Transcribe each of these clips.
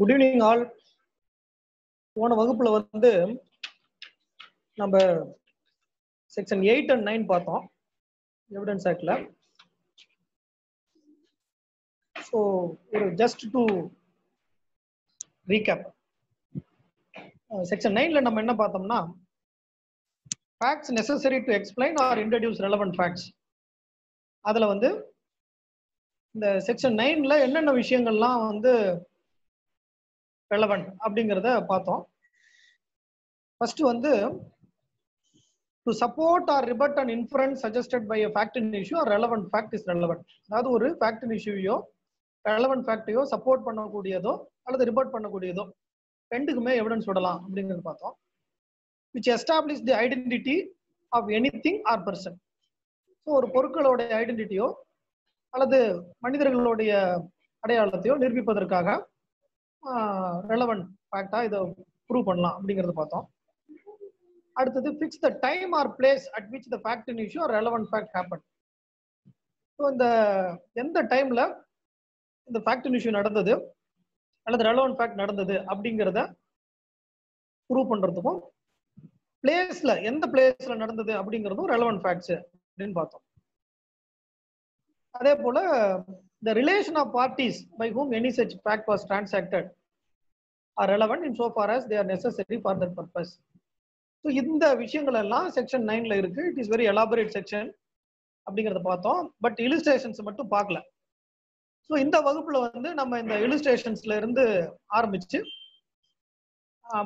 Good evening all போன வகுப்புல வந்து நம்ம செக்ஷன் எயிட் அண்ட் நைன் பார்த்தோம். எவிடன்ஸ் ஆக்ட்ல ஸோ ஒரு ஜஸ்ட் டு ரீகேப் செக்ஷன் நைன்ல நம்ம என்ன பார்த்தோம்னா facts necessary to explain or introduce relevant facts அதில் வந்து இந்த செக்ஷன் நைனில் என்னென்ன விஷயங்கள்லாம் வந்து ரெலவெண்ட் அப்படிங்கிறத பார்த்தோம். ஃபர்ஸ்ட் வந்து to support or rebut and inference suggested by fact in issue or relevant fact is relevant அதாவது ஒரு ஃபேக்ட் இன் இஷ்யூவையோ ரெலவெண்ட் ஃபேக்டையோ சப்போர்ட் பண்ணக்கூடியதோ அல்லது ரிபோர்ட் பண்ணக்கூடியதோ ரெண்டுக்குமே எவிடன்ஸ் விடலாம் அப்படிங்கிறது பார்த்தோம். Which establish the identity of any thing or person so ஒரு பொருட்களோட ஐடென்டிட்டியோ அல்லது மனிதர்களுடைய அடையாளத்தையோ நிரூபிப்பதற்காக ரெலவெண்ட் ஃபேக்டாக இதை ப்ரூவ் பண்ணலாம் அப்படிங்கிறது பார்த்தோம். அடுத்தது fix the time or place at which the fact in issue or relevant fact happen so இந்த எந்த டைமில் இந்த ஃபேக்ட் இன் இஷ்யூ நடந்தது அல்லது ரெலவெண்ட் ஃபேக்ட் நடந்தது அப்படிங்கிறத ப்ரூவ் பண்ணுறதுக்கும் பிளேஸில் எந்த பிளேஸில் நடந்தது அப்படிங்கிறதும் ரெலவெண்ட் ஃபேக்ட்ஸு அப்படின்னு பார்த்தோம். அதே போல் the relation of parties by whom any such pact was transacted are relevant in so far as they are necessary for that purpose. So இந்த விஷயங்கள் எல்லாம் செக்ஷன் நைன்ல இருக்கு. It is very elaborate section அப்படிங்கிறத பார்த்தோம். பட் இலிஸ்ட்ரேஷன்ஸ் மட்டும் பார்க்கல. So இந்த வகுப்புல வந்து நம்ம இந்த இலிஸ்ட்ரேஷன்ஸ்ல இருந்து ஆரம்பிச்சு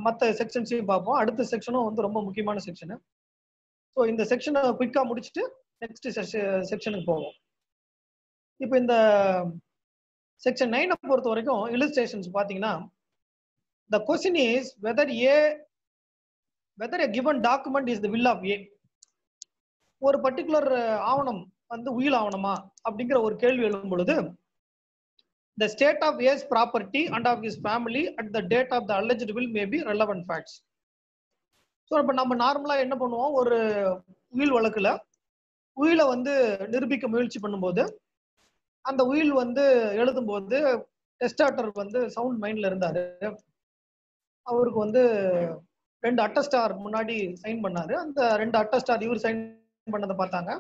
மற்ற செக்ஷன்ஸையும் பார்ப்போம். அடுத்த செக்ஷனும் வந்து ரொம்ப முக்கியமான செக்ஷனு ஸோ இந்த செக்ஷனை குயிக்காக முடிச்சுட்டு நெக்ஸ்ட் செக்ஷனுக்கு போவோம். இப்போ இந்த செக்ஷன் நைனை பொறுத்த வரைக்கும் இலிஸ்ட்ரேஷன்ஸ் பார்த்தீங்கன்னா the question is whether a whether a given document is the will of A ஒரு பர்டிகுலர் uh, ஆவணம் வந்து உயில் ஆவணமா? அப்படிங்கிற ஒரு கேள்வி எழும் பொழுது the state of A's property and of his family at the date of the alleged will may be relevant facts so இப்போ நம்ம நார்மலாக என்ன பண்ணுவோம்? ஒரு உயில் வழக்கில் உயிலை வந்து நிரூபிக்க முயற்சி பண்ணும்போது அந்த உயில் வந்து எழுதும்போது டெஸ்டாட்டர் வந்து சவுண்ட் மைண்ட்ல இருந்தாரு. அவருக்கு வந்து ரெண்டு அட்டஸ்டார் முன்னாடி சைன் பண்ணாரு. அந்த ரெண்டு அட்டஸ்டார் இவர் சைன் பண்ணதை பார்த்தாங்க.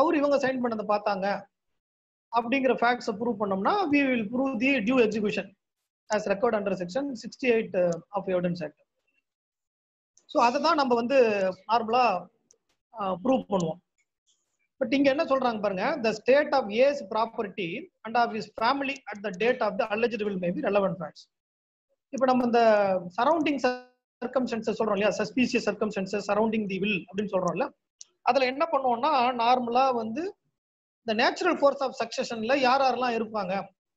அவர் இவங்க சைன் பண்ணதை பார்த்தாங்க. அப்படிங்கிற ஃபேக்ட்ஸை ப்ரூவ் பண்ணோம்னா we will prove the due execution as record under section sixty eight of Evidence Act so அதை தான் நம்ம வந்து நார்மலாக ப்ரூவ் பண்ணுவோம். பட் இங்க என்ன சொல்றாங்க பாருங்க the state of his property and of is family at the date of the alleged will maybe relevant facts இப்போ நம்ம இந்த சரௌண்டிங் சர்க்கம்சன்சஸ் சொல்றோம் இல்லையா? Suspicious circumstances surrounding the will அப்படின்னு சொல்றோம்ல அதுல என்ன பண்ணுவோம்னா நார்மலா வந்து இந்த நேச்சுரல் ஃபோர்ஸ் ஆஃப் சக்சஷன்ல யார் யாரெல்லாம் இருப்பாங்க?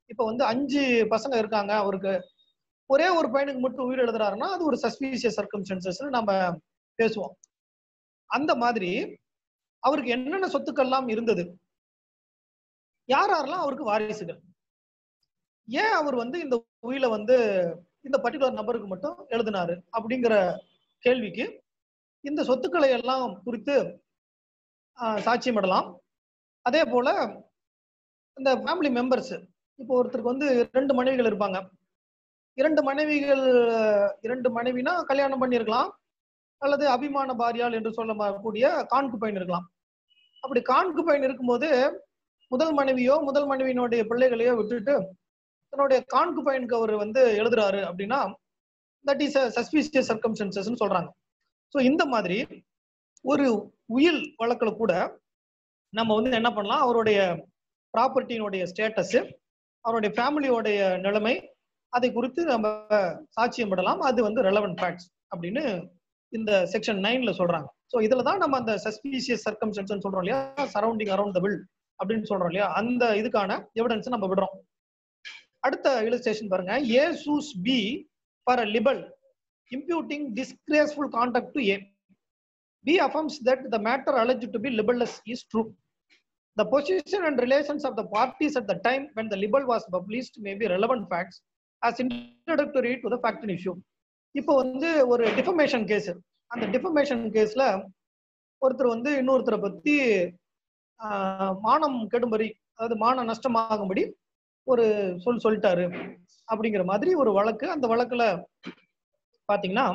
இப்போ வந்து அஞ்சு பசங்க இருக்காங்க அவருக்கு ஒரே ஒரு பையனுக்கு மட்டும் உயிர் எழுதுறாருன்னா அது ஒரு சஸ்பீசியஸ் சர்க்கம்சன்சஸ் நம்ம பேசுவோம். அந்த மாதிரி அவருக்கு என்னென்ன சொத்துக்கள்லாம் இருந்தது? யார் யாரெல்லாம் அவருக்கு வாரிசுகள்? ஏன் அவர் வந்து இந்த உயில வந்து இந்த பர்டிகுலர் நபருக்கு மட்டும் எழுதினாரு? அப்படிங்கிற கேள்விக்கு இந்த சொத்துக்களை எல்லாம் குறித்து சாட்சியமிடலாம். அதே போல இந்த ஃபேமிலி மெம்பர்ஸ் இப்போ ஒருத்தருக்கு வந்து ரெண்டு மனைவிகள் இருப்பாங்க. இரண்டு மனைவிகள் இரண்டு மனைவினா கல்யாணம் பண்ணியிருக்கலாம். அல்லது அபிமான பாரியால் என்று சொல்லக்கூடிய கான்கு பயன் இருக்கலாம். அப்படி கான்கு பையன் இருக்கும்போது முதல் மனைவியோ முதல் மனைவியினுடைய பிள்ளைகளையோ விட்டுட்டு தன்னுடைய கான்கு பையனுக்கு அவர் வந்து எழுதுறாரு அப்படின்னா தட் இஸ் சஸ்பீசியஸ் சர்க்கம்ஸ்டன்சஸ் சொல்றாங்க. ஸோ இந்த மாதிரி ஒரு உயில் வழக்கில் கூட நம்ம வந்து என்ன பண்ணலாம்? அவருடைய ப்ராப்பர்ட்டியினுடைய ஸ்டேட்டஸ் அவருடைய ஃபேமிலியோடைய நிலைமை அதை குறித்து நம்ம சாட்சியம் விடலாம் அது வந்து ரெலவன் ஃபேக்ட்ஸ் அப்படின்னு இந்த செக்ஷன் நைன்ல சொல்றாங்க. ஸோ இதுல தான் நம்ம அந்த சஸ்பீசியஸ் சர்க்கம்ஸ்டன்ஸ் சொல்றோம் இல்லையா? சரௌண்டிங் அரௌண்ட் த வில் அப்படின்னு சொல்றோம் இல்லையா? அந்த இதுக்கான எவிடன்ஸ் நம்ம விடுறோம். அடுத்த இலிஸ்ட்ரேஷன் பாருங்க. A sues B for a libel imputing disgraceful conduct to A B affirms that the matter alleged to be libellous is true The position and relations of the parties at the time when the libel was published may be relevant facts as introductory to the fact in issue. இப்போ வந்து ஒரு defamation case அந்த defamation கேஸ்ல ஒருத்தர் வந்து இன்னொருத்தரை பத்தி மானம் கெடும்படி அதாவது மான நஷ்டமாகும்படி ஒரு சொல் சொல்லிட்டாரு. அப்படிங்கிற மாதிரி ஒரு வழக்கு. அந்த வழக்குல பாத்தீங்கன்னா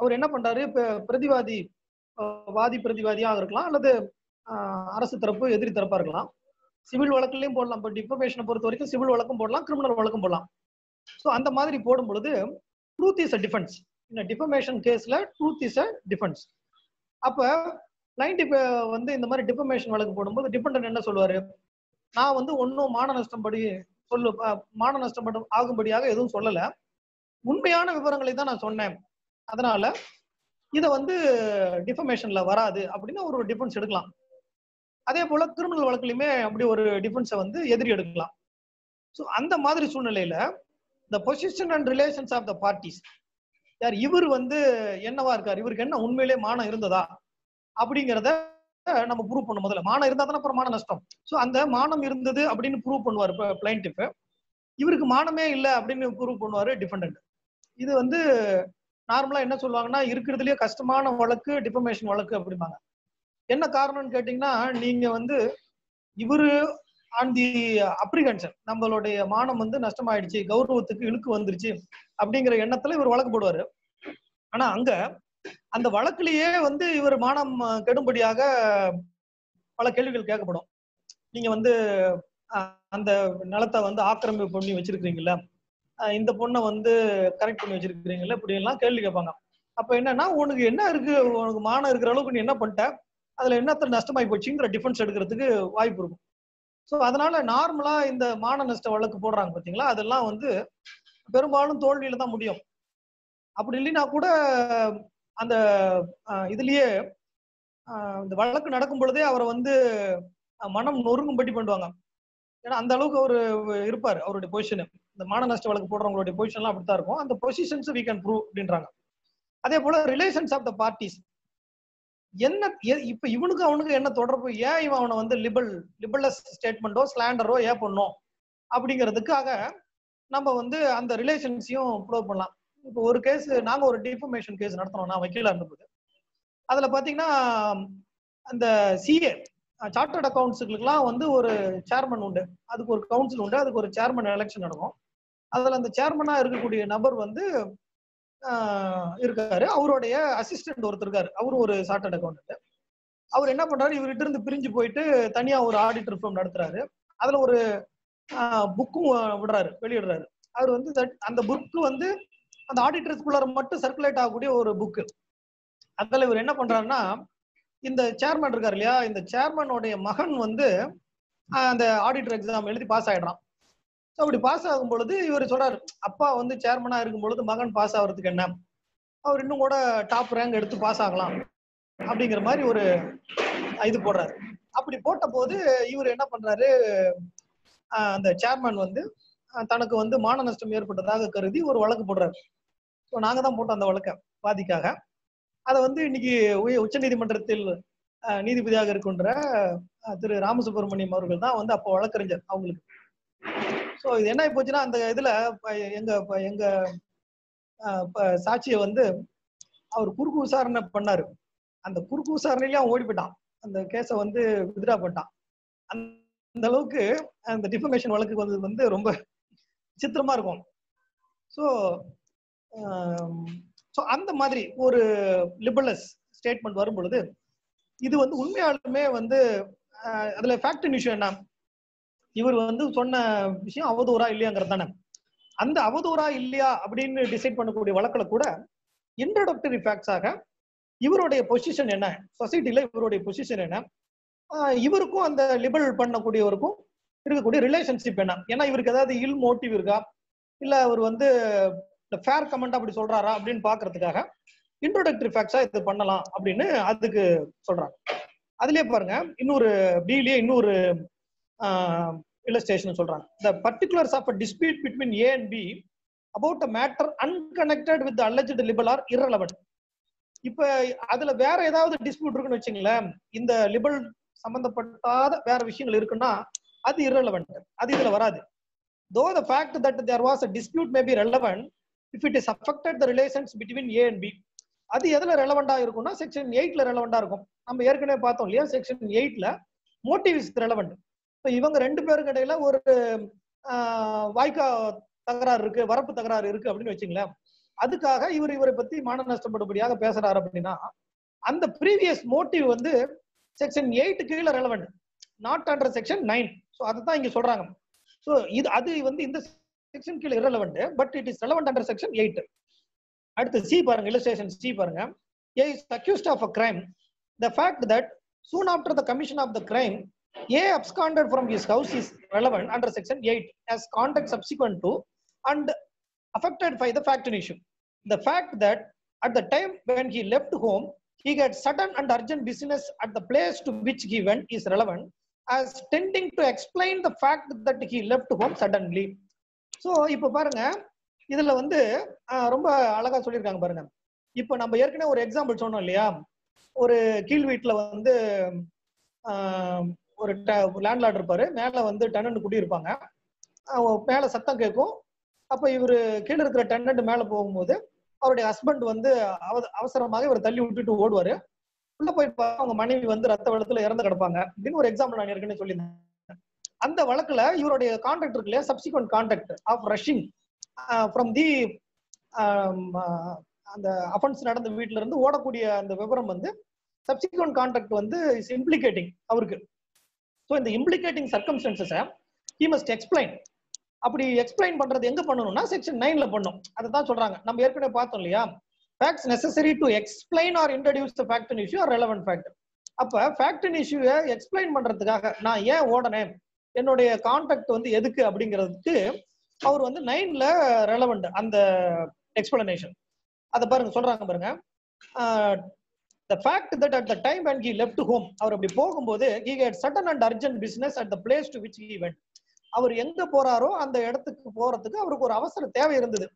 அவர் என்ன பண்றாரு? பிரதிவாதி வாதி பிரதிவாதியாக இருக்கலாம் அல்லது அரசு தரப்பு எதிரி தரப்பா இருக்கலாம். சிவில் வழக்குலையும் போடலாம். இப்போ டிஃபமேஷனை பொறுத்த வரைக்கும் சிவில் வழக்கும் போடலாம் கிரிமினல் வழக்கும் போடலாம். ஸோ அந்த மாதிரி போடும் பொழுது ட்ரூத் இஸ் அ டிஃபென்ஸ் இந்த டிஃபமேஷன் கேஸ்ல ட்ரூத் இஸ் அ டிஃபென்ஸ் அப்ப கிளைண்ட் இப்ப வந்து இந்த மாதிரி டிஃபமேஷன் வழக்கு போடும்போது டிபெண்டன்ட் என்ன சொல்லுவாரு? நான் வந்து ஒன்றும் மான நஷ்டம் படி சொல்லு மான நஷ்டம் படும் ஆகும்படியாக எதுவும் சொல்லல. உண்மையான விவரங்களை தான் நான் சொன்னேன். அதனால இதை வந்து டிஃபமேஷன்ல வராது அப்படின்னு ஒரு டிஃபென்ஸ் எடுக்கலாம். அதே போல கிரிமினல் வழக்குலையுமே அப்படி ஒரு டிஃபென்ஸை வந்து எதிரி எடுக்கலாம். ஸோ அந்த மாதிரி சூழ்நிலையில the position and relations of the parties யார் இவர் வந்து என்னவா இருக்கார்? இவருக்கு என்ன உண்மையிலே மானம் இருந்ததா? அப்படிங்கிறத நம்ம ப்ரூவ் பண்ணும் முதல்ல. மானம் இருந்தா தானே அப்புறம் மான நஷ்டம். ஸோ அந்த மானம் இருந்தது அப்படின்னு ப்ரூவ் பண்ணுவார் பிளைண்டிஃப் இவருக்கு மானமே இல்லை அப்படின்னு ப்ரூவ் பண்ணுவாரு டிஃபெண்டன்ட் இது வந்து நார்மலா என்ன சொல்லுவாங்கன்னா இருக்கிறதுலயே கஷ்டமான வழக்கு டிஃபமேஷன் வழக்கு அப்படிம்பாங்க. என்ன காரணம்னு கேட்டீங்கன்னா நீங்க வந்து இவரு ஆன் தி அப்ரிகன்ஷன் நம்மளுடைய மானம் வந்து நஷ்டமாயிடுச்சு கௌரவத்துக்கு இழுக்கு வந்துருச்சு. அப்படிங்கிற எண்ணத்துல இவர் வழக்கு போடுவாரு. ஆனா அங்க அந்த வழக்குலயே வந்து இவர் மானம் கெடும்படியாக பல கேள்விகள் கேட்கப்படும். நீங்க வந்து அஹ், அந்த நிலத்தை வந்து ஆக்கிரமிப்பு பண்ணி வச்சிருக்கீங்கல்ல இந்த பொண்ணை வந்து கரெக்ட் பண்ணி வச்சிருக்கிறீங்கல்ல இப்படி எல்லாம் கேள்வி கேட்பாங்க. அப்ப என்னன்னா உனக்கு என்ன இருக்கு? உனக்கு மானம் இருக்கிற அளவுக்கு நீ என்ன பண்ணிட்ட? அதுல என்னத்த நஷ்டமாயி போச்சுங்கிற டிஃபென்ஸ் எடுக்கிறதுக்கு வாய்ப்பு இருக்கும். ஸோ அதனால நார்மலா இந்த மான நஷ்ட வழக்கு போடுறாங்க பாத்தீங்களா? அதெல்லாம் வந்து பெரும்பாலும் தோல்வியில தான் முடியும். அப்படி இல்லைன்னா கூட அந்த இதுலயே இந்த வழக்கு நடக்கும் பொழுதே அவரை வந்து மனம் நொறுங்கும்படி பண்ணுவாங்க. ஏன்னா அந்த அளவுக்கு அவர் இருப்பார் அவருடைய பொசிஷன் இந்த மான நஷ்ட வழக்கு போடுறவங்களுடைய பொசிஷன்லாம் அப்படித்தான் இருக்கும். அந்த பொசிஷன்ஸ் வி கேன் ப்ரூவ் அப்படின்றாங்க. அதே போல ரிலேஷன்ஸ் ஆஃப் த பார்ட்டிஸ் என்ன இப்ப இவனுக்கு அவனுக்கு என்ன தொடர்பு? ஏன் இவன் அவனை வந்து லிபல் லிபல்லஸ் ஸ்டேட்மெண்ட்டோ ஸ்லாண்டரோ ஏன் பண்ணும்? அப்படிங்கிறதுக்காக நம்ம வந்து அந்த ரிலேஷன்ஸையும் ப்ரூவ் பண்ணலாம். இப்போ ஒரு கேஸ் நாங்க ஒரு டிஃபர்மேஷன் கேஸ் நடத்தினோம் நான் வக்கீலா இருந்தபோது. அதுல பாத்தீங்கன்னா அந்த சிஏ சார்ட்டர்ட் அக்கௌண்ட்ஸுக்குலாம் வந்து ஒரு சேர்மன் உண்டு. அதுக்கு ஒரு கவுன்சில் உண்டு. அதுக்கு ஒரு சேர்மன் எலெக்ஷன் நடக்கும். அதுல அந்த சேர்மனா இருக்கக்கூடிய நபர் வந்து இருக்காரு. அவருடைய அசிஸ்டன்ட் ஒருத்தர் இருக்காரு. அவரும் ஒரு சார்ட்டர்ட் அக்கௌண்ட் அவர் என்ன பண்றாரு? இவர்கிட்ட இருந்து பிரிஞ்சு போயிட்டு தனியா ஒரு ஆடிட்டர் ஃபார்ம் நடத்துறாரு. அதுல ஒரு புக்கும் விடுறாரு வெளியிடுறாரு. அவர் வந்து அந்த புக்கு வந்து அந்த ஆடிட்டர்ஸ்குள்ளார மட்டும் சர்க்குலேட் ஆகக்கூடிய ஒரு புக்கு அதில் இவர் என்ன பண்றாருன்னா இந்த சேர்மன் இருக்கார் இல்லையா இந்த சேர்மனுடைய மகன் வந்து அந்த ஆடிட்டர் எக்ஸாம் எழுதி பாஸ் ஆயிடுறான். ஸோ அப்படி பாஸ் ஆகும் பொழுது இவர் சொல்றாரு அப்பா வந்து சேர்மனா இருக்கும் பொழுது மகன் பாஸ் ஆகிறதுக்கு என்ன? அவர் இன்னும் கூட டாப் ரேங்க் எடுத்து பாஸ் ஆகலாம். அப்படிங்கிற மாதிரி ஒரு இது போடுறாரு. அப்படி போட்ட போது இவர் என்ன பண்றாரு அந்த சேர்மன் வந்து தனக்கு வந்து மான நஷ்டம் ஏற்பட்டதாக கருதி ஒரு வழக்கு போடுறாரு. ஸோ நாங்க தான் போட்டோம் அந்த வழக்கை வாதிக்காக அதை வந்து இன்னைக்கு உய உச்ச நீதிமன்றத்தில் நீதிபதியாக இருக்கின்ற திரு ராமசுப்ரமணியம் அவர்கள் தான் வந்து அப்போ வழக்கறிஞர் அவங்களுக்கு. ஸோ இது என்ன போச்சுன்னா அந்த இதுல எங்க எங்க சாட்சியை வந்து அவர் குறுக்கு விசாரணை பண்ணாரு. அந்த குறுக்கு விசாரணையிலேயே அவன் ஓடி போயிட்டான். அந்த கேஸை வந்து வித்ரா பண்ணிட்டான் அந்த அளவுக்கு அந்த டிஃபமேஷன் வழக்கு வந்தது வந்து ரொம்ப சித்திரமா இருக்கும். ஸோ ஸோ um, அந்த மாதிரி ஒரு லிபரலஸ் ஸ்டேட்மெண்ட் வரும் பொழுது இது வந்து உண்மையாலுமே வந்து அதுல ஃபேக்ட் விஷயம் என்ன? இவர் வந்து சொன்ன விஷயம் அவதூறா இல்லையாங்கிறது தானே. அந்த அவதூறா இல்லையா அப்படின்னு டிசைட் பண்ணக்கூடிய வழக்கில் கூட இன்ட்ரடக்டரி ஃபேக்ட்ஸாக இவருடைய பொசிஷன் என்ன? சொசைட்டில இவருடைய பொசிஷன் என்ன? இவருக்கும் அந்த லிபல் பண்ணக்கூடியவருக்கும் இருக்கக்கூடிய ரிலேஷன்ஷிப் என்ன? ஏன்னா இவருக்கு ஏதாவது இல் மோட்டிவ் இருக்கா? இல்ல அவர் வந்து ஃபேர் கமெண்ட் அப்படி சொல்றாரா? அப்படின்னு பாக்குறதுக்காக இன்ட்ரோடக்டரி ஃபேக்ட்ஸா இது பண்ணலாம் அப்படின்னு அதுக்கு சொல்றாங்க. அதுலயே பாருங்க இன்னொரு பிலயே இன்னொரு இல்லஸ்ட்ரேஷன் சொல்றாங்க. The particulars of a dispute between A and B about a matter unconnected with alleged libel are irrelevant. இப்ப அதுல வேற ஏதாவது டிஸ்பியூட் இருக்குன்னு வச்சுங்களேன் இந்த லிபல் சம்பந்தப்பட்டாத வேற விஷயங்கள் இருக்குன்னா அது irrelevant. அது இதுல வராது. Though the fact that there was a dispute may be relevant it is affected affected the relations between a and அது எதுல ரெலவெண்டா இருக்கும்னா செக்ஷன் எயிட்ல ரெலவெண்டா இருக்கும். நம்ம ஏற்கனவே பார்த்தோம் இல்லையா செக்ஷன் எயிட்ல மோட்டிவ் இஸ் ரெலவெண்ட் இப்போ இவங்க ரெண்டு பேருக்கு இடையில ஒரு வாய்க்கா தகராறு இருக்கு வரப்பு தகராறு இருக்கு அப்படின்னு வச்சுங்களேன். அதுக்காக இவர் இவரை பத்தி மான நஷ்டப்படுபடியாக பேசுறாரு அப்படின்னா அந்த ப்ரீவியஸ் மோட்டிவ் வந்து செக்ஷன் எயிட் கீழே relevant not under section nine so அதுதான் இங்க சொல்றாங்க. ஸோ இது அது வந்து இந்த செக்ஷன் கீழே irrelevant but it is relevant under section eight அடுத்து சி பாருங்க இலஸ்ட்ரேஷன் சி பாருங்க. A is accused of a crime the fact that soon after the commission of the crime A absconded from his house is relevant under section 8 as conduct subsequent to and affected by the fact in issue. The fact that at the time when he left home, he had sudden and urgent business at the place to which he went is relevant as tending to explain the fact that he left home suddenly. So இப்போ பாருங்க இதுல வந்து ரொம்ப அழகா சொல்லியிருக்காங்க பாருங்க. இப்போ நம்ம ஏற்கனவே ஒரு எக்ஸாம்பிள் சொன்னோம் இல்லையா? ஒரு கீழ் வீட்டுல வந்து ஒரு லேண்ட்லார்ட் இருப்பாரு. மேல வந்து டெனண்ட் குடியிருப்பாங்க. மேலே மேல சத்தம் கேட்கும். அப்ப இவரு கீழே இருக்கிற டெனண்ட் மேல போகும்போது அவருடைய ஹஸ்பண்ட் வந்து அவ- அவசரமாக இவர் தள்ளி விட்டுட்டு ஓடுவாரு. உள்ள போய் அவங்க மனைவி வந்து ரத்த வெள்ளத்துல இறந்து கிடப்பாங்க. அப்படின்னு ஒரு எக்ஸாம்பிள் நான் ஏற்கனவே சொல்லியிருந்தேன். அந்த வழக்குல இவருடைய கான்ட்ராக்ட் இருக்குல்ல இல்லையா subsequent conduct of rushing from the அந்த அஃபென்ஸ் நடந்த வீட்ல இருந்து ஓடக்கூடிய அந்த விவரம் வந்து சப்சிக்வெண்ட் கான்டாக்ட் வந்து இஸ் இம்ப்ளிகேட்டிங் அவருக்கு. ஸோ இந்த இம்ப்ளிகேட்டிங் சர்க்கம்ஸ்டன்சஸை ஹி மஸ்ட் எக்ஸ்பிளைன் அப்படி எக்ஸ்பிளைன் பண்றது எங்க பண்ணணும்னா செக்ஷன் நைன்ல பண்ணும். அதை தான் சொல்றாங்க. நம்ம ஏற்கனவே பார்த்தோம் இல்லையா? Facts necessary to explain or introduce the fact issue or relevant fact அப்ப ஃபேக்ட் இஷ்யூவை எக்ஸ்பிளைன் பண்றதுக்காக நான் ஏன் ஓடனேன் என்னுடைய கான்டாக்ட் வந்து எதுக்கு அப்படிங்கிறதுக்கு அவர் வந்து நைன்ல ரெலவெண்ட் அந்த எக்ஸ்பிளனேஷன் அதை பாருங்க சொல்றாங்க பாருங்க. The fact that at the time and he left home அவர் அப்படி போகும்போது he had sudden and urgent business at the place to which he அவர் எங்க போறாரோ அந்த இடத்துக்கு போறதுக்கு அவருக்கு ஒரு அவசர தேவை இருந்தது.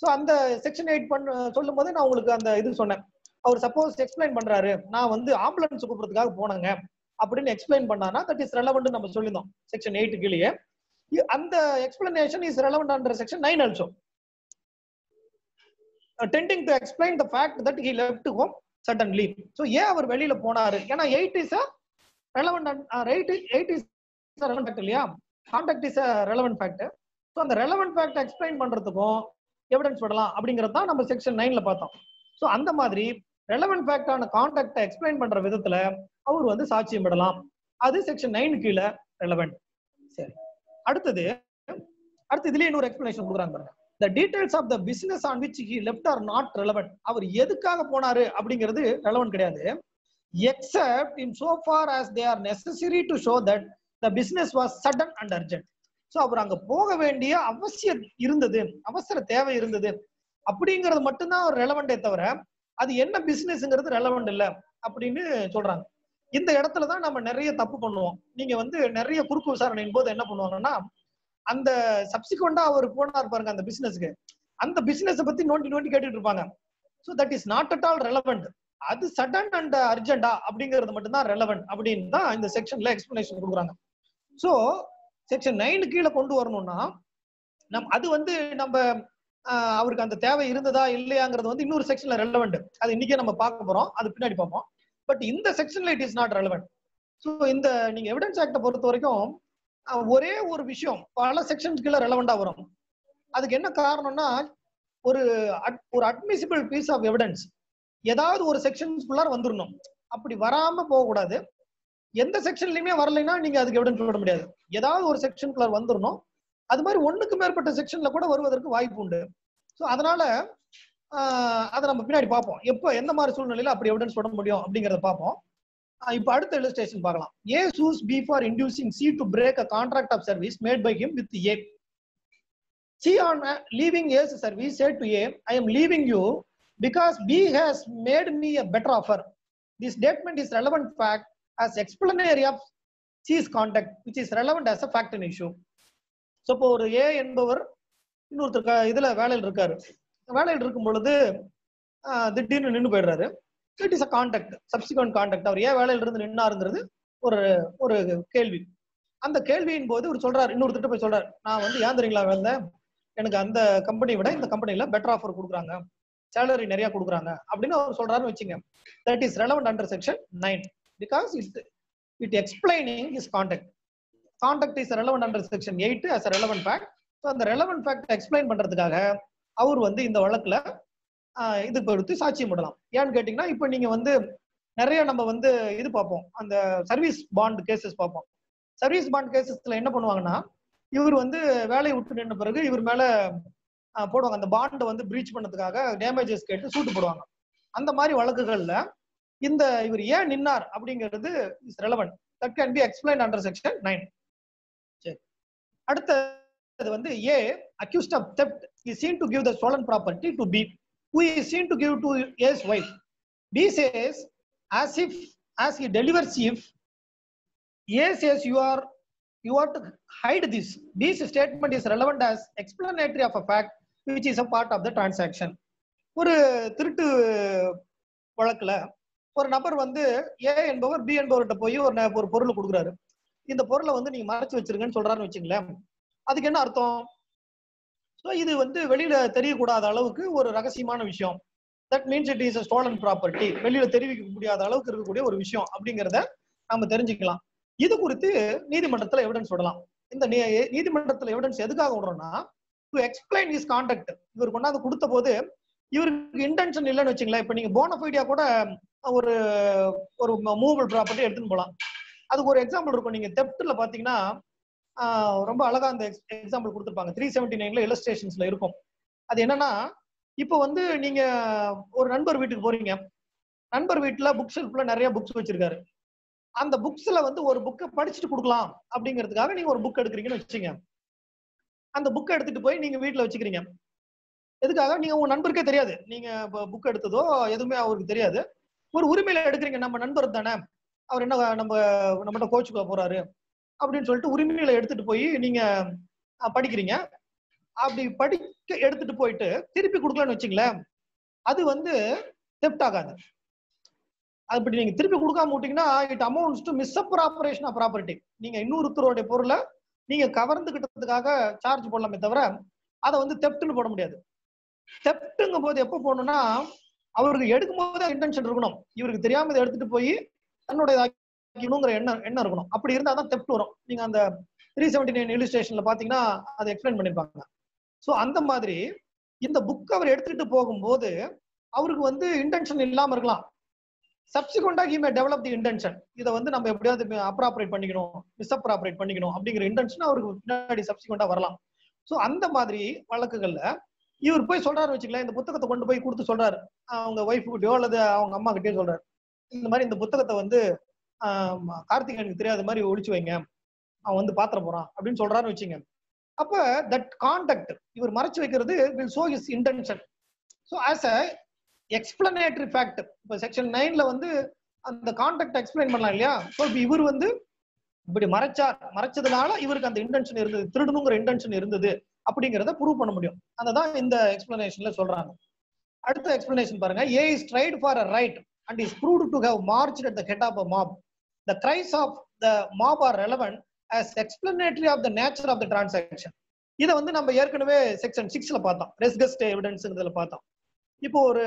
ஸோ அந்த செக்ஷன் எயிட் பண்ண சொல்லும் போது நான் உங்களுக்கு அந்த இது சொன்னேன். அவர் சப்போஸ் எக்ஸ்பிளைன் பண்றாரு நான் வந்து ஆம்புலன்ஸ் கூப்பிடுறதுக்காக போனேங்க. அப்படின்னு எக்ஸ்பிளைன் பண்ணானா தட் இஸ் ரெலவெண்ட் நம்ம சொல்லியிருந்தோம் செக்ஷன் எயிட் கீழே அந்த explanation is relevant under section nine also tending to explain the fact that he left home suddenly so ஏன் அவர் வெளியில போனாரு? ஏன்னா eight is relevant eight is relevant இல்லையா? Conduct is a relevant fact so அந்த relevant fact explain பண்றதுக்கும் evidence விடலாம் அப்படிங்கிறது தான் நம்ம செக்ஷன் நைன்ல பார்த்தோம். ஸோ அந்த மாதிரி ரெலவென்ட் ஃபேக்டான கான்டாக்டை எக்ஸ்பிளைன் பண்ற விதத்துல அவர் வந்து சாட்சியம் விடலாம். அது செக்ஷன் நைன் கீழே ரெலவென்ட் சரி. அடுத்தது அடுத்து இதுலேயே இன்னொரு எக்ஸ்பிளனேஷன் கொடுக்குறாங்க பாருங்க. The details of the business on which he left are not relevant அவர் எதுக்காக போனாரு அப்படிங்கிறது ரெலவென்ட் கிடையாது. Except in so far as they are necessary to show that the business was sudden and urgent so அவர் அங்க போக வேண்டிய அவசியம் இருந்தது. அவசர தேவை இருந்தது. அப்படிங்கிறது மட்டும்தான் ஒரு ரெலவெண்டே தவிர அது என்ன பிசினஸ்ங்கிறது ரெலவெண்ட் இல்ல அப்படின்னு சொல்றாங்க. இந்த இடத்துல தான் நம்ம நிறைய தப்பு பண்ணுவோம். நீங்க வந்து நிறைய குறுக்கு விசாரணையின் போது என்ன பண்ணுவாங்கன்னா அந்த சப்சிக்வெண்டா அவர் போனார் பாருங்க அந்த பிசினஸ்க்கு அந்த பிசினஸ் பத்தி நோண்டி நோண்டி கேட்டுட்டு இருப்பாங்க. So that is not at all relevant அது சடன் அண்ட் அர்ஜென்டா அப்படிங்கிறது மட்டும்தான் ரெலவெண்ட் அப்படின்னு தான் இந்த செக்ஷன்ல எக்ஸ்பிளனேஷன் கொடுக்குறாங்க. ஸோ செக்ஷன் நைனு கீழே கொண்டு வரணும்னா நம் அது வந்து நம்ம அவருக்கு அந்த தேவை இருந்ததா இல்லையாங்கிறது வந்து இன்னொரு செக்ஷன்ல ரெலவெண்ட் அது இன்னைக்கே நம்ம பார்க்க போறோம். அது பின்னாடி பார்ப்போம். பட் இந்த செக்ஷன்ல it is not relevant so இந்த நீங்க எவிடன்ஸ் ஆக்டை பொறுத்த வரைக்கும் ஒரே ஒரு விஷயம் பல செக்ஷன்ஸ் கீழே ரெலவெண்டா வரும். அதுக்கு என்ன காரணம்னா ஒரு ஒரு அட்மிசிபிள் பீஸ் ஆஃப் எவிடன்ஸ் ஏதாவது ஒரு செக்ஷன்ஸ்குள்ளார வந்துடணும் அப்படி வராம போகக்கூடாது. எந்த செக்ஷன்லயுமே வரலைன்னா நீங்க அதுக்கு எவிடன்ஸ் போட முடியாது. ஏதாவது ஒரு செக்ஷனுக்குள்ளார வந்துடணும் அது மாதிரி ஒண்ணுக்கு மேற்பட்ட செக்ஷன்ல கூட வருவதற்கு வாய்ப்பு உண்டு. ஸோ அதனால அதை நம்ம பின்னாடி பார்ப்போம். எப்போ எந்த மாதிரி சூழ்நிலையில அப்படி எவிடன்ஸ் போட முடியும் அப்படிங்கறத பார்ப்போம். இப்போ அடுத்த illustration பார்க்கலாம். A sues B for inducing C to break a contract of service made by him with A C on leaving A's service say to A I am leaving you because B has made me a better offer the statement is is fact as explanatory of C's conduct, which is relevant as a fact and issue. So இப்போ ஒரு ஏ என்பவர் இன்னொருத்தர் க- இதுல வேலையில் இருக்காரு. வேலையில் இருக்கும் பொழுது திடீர்னு நின்று போயிடுறாரு. It is a conduct subsequent conduct அவர் ஏன் வேலையில இருந்து நின்னாருங்கிறது ஒரு ஒரு கேள்வி. அந்த கேள்வியின் போது இவர் சொல்றாரு இன்னொருத்தர் போய் சொல்றாரு நான் வந்து ஏன் தெரியுங்களா வந்தேன் எனக்கு அந்த கம்பெனி விட இந்த கம்பெனில பெட்டர் ஆஃபர் கொடுக்குறாங்க. சேலரி நிறைய கொடுக்குறாங்க. அப்படின்னு அவர் சொல்றாருன்னு வச்சுங்க that is relevant under section nine because it it explaining is conduct conduct is relevant under section eight as relevant fact so அந்த ரெலவெண்ட் ஃபேக்ட் எக்ஸ்பிளைன் பண்றதுக்காக அவர் வந்து இந்த வழக்குல இது கொடுத்து சாட்சியம் விடலாம் ஏன்னு கேட்டீங்கன்னா இப்போ நீங்க வந்து நிறைய நம்ம வந்து இது பார்ப்போம். அந்த சர்வீஸ் பாண்ட் கேசஸ் பார்ப்போம். சர்வீஸ் பாண்ட் கேசஸ்ல என்ன பண்ணுவாங்கன்னா இவர் வந்து வேலையை விட்டு நின்ற பிறகு இவர் மேல போடுவாங்க. அந்த பாண்டை வந்து பிரீச் பண்ணதுக்காக டேமேஜஸ் கேட்டு சூட்டு போடுவாங்க. அந்த மாதிரி வழக்குகள்ல இந்த இவர் ஏன் நின்னார் அப்படிங்கிறது is relevant that can be explain under section nine சரி அடுத்தது வந்து A accused of theft is seen to give the stolen property to B who is seen to give to his wife. B says, as if, as he delivers if, A says you are, you are to hide this. B's statement is relevant as explanatory of a fact which is a part of the transaction. ஒரு திருட்டு வழக்குல ஒரு நபர் வந்து ஏ என்பவர் B என்பவர்கிட்ட போய் ஒரு ஒரு பொருள் கொடுக்குறாரு. இந்த பொருளை வந்து நீங்க மறைச்சு வச்சிருங்கன்னு சொல்றாருன்னு வச்சுங்களேன். அதுக்கு என்ன அர்த்தம்? ஸோ இது வந்து வெளியில தெரியக்கூடாத அளவுக்கு ஒரு ரகசியமான விஷயம். That means it is a stolen property வெளியில தெரிவிக்க முடியாத அளவுக்கு இருக்கக்கூடிய ஒரு விஷயம் அப்படிங்கிறத நம்ம தெரிஞ்சுக்கலாம். இது குறித்து நீதிமன்றத்துல எவிடன்ஸ் விடலாம். இந்த நீதிமன்றத்துல எவிடன்ஸ் எதுக்காக விடுறோம்னா டு எக்ஸ்பிளைன் இஸ் கான்டாக்ட் இவர் கொண்டாந்து கொடுத்த போது இவருக்கு இன்டென்ஷன் இல்லைன்னு வச்சுங்களேன். இப்ப நீங்க போனஃபைடியா கூட ஒரு ஒரு மூவபிள் ப்ராப்பர்ட்டி எடுத்துன்னு போகலாம் அதுக்கு ஒரு எக்ஸாம்பிள் இருக்கும். நீங்க தெப்டில் பாத்தீங்கன்னா ரொம்ப அழகா அந்த எக்ஸாம்பிள் கொடுத்துருப்பாங்க. த்ரீ செவன்டி நைன்ல இலஸ்ட்ரேஷன்ஸ்ல இருக்கும். அது என்னன்னா இப்போ வந்து நீங்க ஒரு நண்பர் வீட்டுக்கு போறீங்க. நண்பர் வீட்டுல புக் ஷெல்ஃப்ல நிறைய புக்ஸ் வச்சிருக்காரு. அந்த புக்ஸ்ல வந்து ஒரு புக்கை படிச்சுட்டு கொடுக்கலாம் அப்படிங்கிறதுக்காக நீங்க ஒரு புக் எடுக்கிறீங்கன்னு வச்சுங்க. அந்த புக்கை எடுத்துட்டு போய் நீங்க வீட்டுல வச்சுக்கிறீங்க. எதுக்காக? நீங்க உங்க நண்பருக்கே தெரியாது. நீங்க புக் எடுத்ததோ எதுவுமே அவருக்கு தெரியாது. ஒரு உரிமையில எடுக்கிறீங்க. நம்ம நண்பர் தானே. அவர் என்ன நம்ம நம்மகிட்ட கோச்சுக்க போறாரு. அப்படின்னு சொல்லிட்டு உரிமையில எடுத்துட்டு போய் நீங்க அஹ், படிக்கிறீங்க. அப்படி படிக்க எடுத்துட்டு போயிட்டு திருப்பி கொடுக்கலன்னு வச்சுங்களேன் அது வந்து தெப்ட் ஆகாது. அப்படி நீங்க திருப்பி கொடுக்காம விட்டீங்கன்னா it amounts to misappropriation of property நீங்க இன்னொருத்தருடைய பொருளை நீங்க கவர்ந்துகிட்டதுக்காக சார்ஜ் போடலாமே தவிர அதை வந்து தெப்ட்னு போட முடியாது. தெப்ட்டுங்கும் போது எப்போ போடணும்னா அவருக்கு எடுக்கும்போது இன்டென்ஷன் இருக்கணும். இவருக்கு தெரியாம இதை எடுத்துட்டு போய் தன்னுடைய எண்ணம் எண்ணம் இருக்கணும். அப்படி இருந்தா தான் தெப்ட் வரும். நீங்க அந்த த்ரீ செவன்டி நைன் இலிஸ்ட்ரேஷன்ல பாத்தீங்கன்னா அதை எக்ஸ்பிளைன் பண்ணிருப்பாங்க. ஸோ அந்த மாதிரி இந்த புக் அவர் எடுத்துட்டு போகும்போது அவருக்கு வந்து இன்டென்ஷன் இல்லாம இருக்கலாம். சப்சிக்வெண்டா he may develop the intention இதை வந்து நம்ம எப்படியாவது அப்ராப்ரேட் பண்ணிக்கணும் மிஸ்அப்ராப்ரேட் பண்ணிக்கணும் அப்படிங்கிற இன்டென்ஷன் அவருக்கு பின்னாடி சப்சிக்வெண்டா வரலாம். ஸோ அந்த மாதிரி வழக்குகள்ல இவர் போய் சொல்றாரு வச்சுக்கலாம் இந்த புத்தகத்தை கொண்டு போய் கொடுத்து சொல்றாரு. அவங்க ஒய்ஃப் கிட்டயோ அல்லது அவங்க அம்மா கிட்டயோ சொல்றாரு. இந்த மாதிரி இந்த புத்தகத்தை வந்து கார்த்திகேயனுக்கு தெரியாத மாதிரி ஒழிச்சு வைங்க. அவன் வந்து பாத்திர போறான் அப்படின்னு சொல்றாருன்னு வச்சுங்க. அப்ப தட் கான்டக்ட் இவர் மறைச்சு வைக்கிறது will show is intention so as a explanatory fact இப்போ செக்ஷன் நைன்ல வந்து அந்த கான்டாக்ட் எக்ஸ்பிளைன் பண்ணலாம் இல்லையா? ஸோ இப்போ இவர் வந்து இப்படி மறைச்சார். மறைச்சதுனால இவருக்கு அந்த இன்டென்ஷன் இருந்தது. திருடணுங்கிற இன்டென்ஷன் இருந்தது. அப்படிங்கிறத ப்ரூவ் பண்ண முடியும். அததான் இந்த எக்ஸ்பிளனேஷன்ல சொல்றாங்க. அடுத்த எக்ஸ்பிளனேஷன் பாருங்க. A is tried for a riot and is prove to have march at the head of a mob the cries of the mob are relevant as explanatory of the nature of the transaction இதை வந்து நம்ம ஏற்கனவே section சிக்ஸ்ல பார்த்தோம். ரெஸ்கஸ்ட் எவிடன்ஸ்ங்கிறதுல பார்த்தோம். இப்போ ஒரு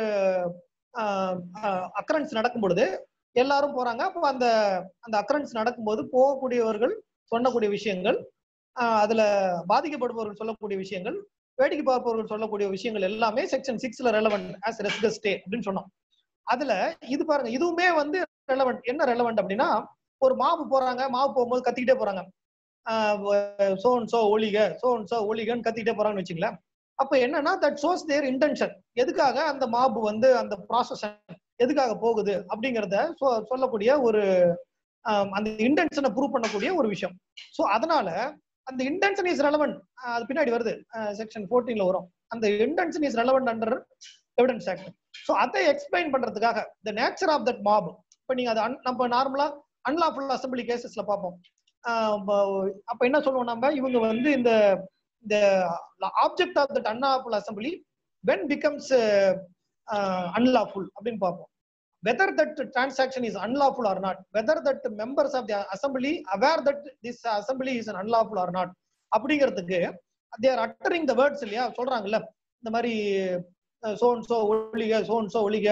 occurrence நடக்கும் பொழுது எல்லாரும் போறாங்க. அப்போ அந்த அந்த அக்கரன்ஸ் நடக்கும்போது போகக்கூடியவர்கள் சொல்லக்கூடிய விஷயங்கள் அதுல பாதிக்கப்படுபவர்கள் சொல்லக்கூடிய விஷயங்கள் வேடிக்கை பார்ப்பவர்கள் சொல்லக்கூடிய விஷயங்கள் எல்லாமே செக்ஷன் சிக்ஸ்ல ரெலவெண்ட் ஆஸ் ரெஸ்கஸ்டே அப்படின்னு சொன்னோம். அதுல இது பாருங்க இதுவுமே வந்து ரெலவெண்ட் என்ன ரெலவெண்ட் அப்படின்னா ஒரு மாவு போறாங்க மாவு போகும்போது கத்திக்கிட்டே போறாங்க. சோன் சோ ஒளிக சோன் சோ ஒளிகன்னு கத்திக்கிட்டே போறாங்கன்னு வச்சுங்களேன் அப்ப என்னன்னா தட் ஷோஸ் தேர் இன்டென்ஷன் எதுக்காக அந்த மாபு வந்து அந்த ப்ராசஸ் எதுக்காக போகுது அப்படிங்கிறத சொ- சொல்லக்கூடிய ஒரு அந்த இன்டென்ஷனை ப்ரூவ் பண்ணக்கூடிய ஒரு விஷயம். ஸோ அதனால அந்த இன்டென்ஷன் இஸ் ரெலவெண்ட் அது பின்னாடி வருது. செக்ஷன் ஃபோர்டீன்ல வரும். அந்த intention is relevant under Evidence Act so அதை எக்ஸ்பிளைன் பண்றதுக்காக the nature of that mob இப்போ நீங்க அதை நம்ம நார்மலா அன்லாஃபுல் அசம்பிளி கேசஸ்ல பார்ப்போம். அப்ப என்ன சொல்லுவோம் நம்ம? இவங்க வந்து இந்த இந்த object of that unlawful assembly when becomes unlawful அப்படின்னு பார்ப்போம். Whether that transaction is unlawful or not whether that members of the assembly aware that this assembly is an unlawful or not அப்படிங்கிறதுக்கு they are uttering the words இல்லையா? சொல்றாங்கல்ல இந்த மாதிரி zone so ஒளிக zone so ஒழிக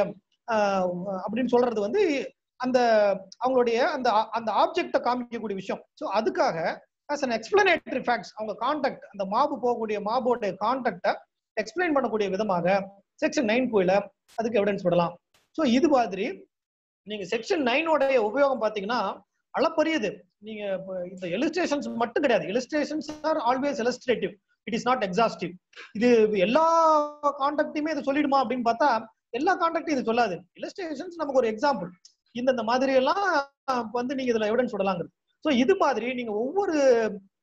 அப்படின்னு சொல்றது வந்து அந்த அவங்களுடைய அந்த அந்த ஆப்ஜெக்டை காமிக்கக்கூடிய விஷயம். ஸோ அதுக்காக ஆஸ் அன் எக்ஸ்பிளனேட்டரி ஃபேக்ட்ஸ் அவங்க கான்டாக்ட் அந்த மாபு போகக்கூடிய மாபோடைய கான்டாக்டை எக்ஸ்பிளைன் பண்ணக்கூடிய விதமாக செக்ஷன் நைன் கோயில அதுக்கு எவிடன்ஸ் விடலாம். ஸோ இது மாதிரி நீங்க செக்ஷன் நைனோடைய உபயோகம் பாத்தீங்கன்னா அளப்பரியது. நீங்க இந்த எலிஸ்ட்ரேஷன்ஸ் மட்டும் கிடையாது. Illustrations are always illustrative it is not exhaustive இது எல்லா கான்டாக்டையுமே இது சொல்லிடுமா அப்படின்னு பார்த்தா எல்லா கான்டாக்டும் இது சொல்லாது. இலஸ்ட்ரேஷன்ஸ் நமக்கு ஒரு எக்ஸாம்பிள் இந்த மாதிரி எல்லாம் வந்து நீங்க இதுல எவிடன்ஸ் விடலாங்கிறது. ஸோ இது மாதிரி நீங்க ஒவ்வொரு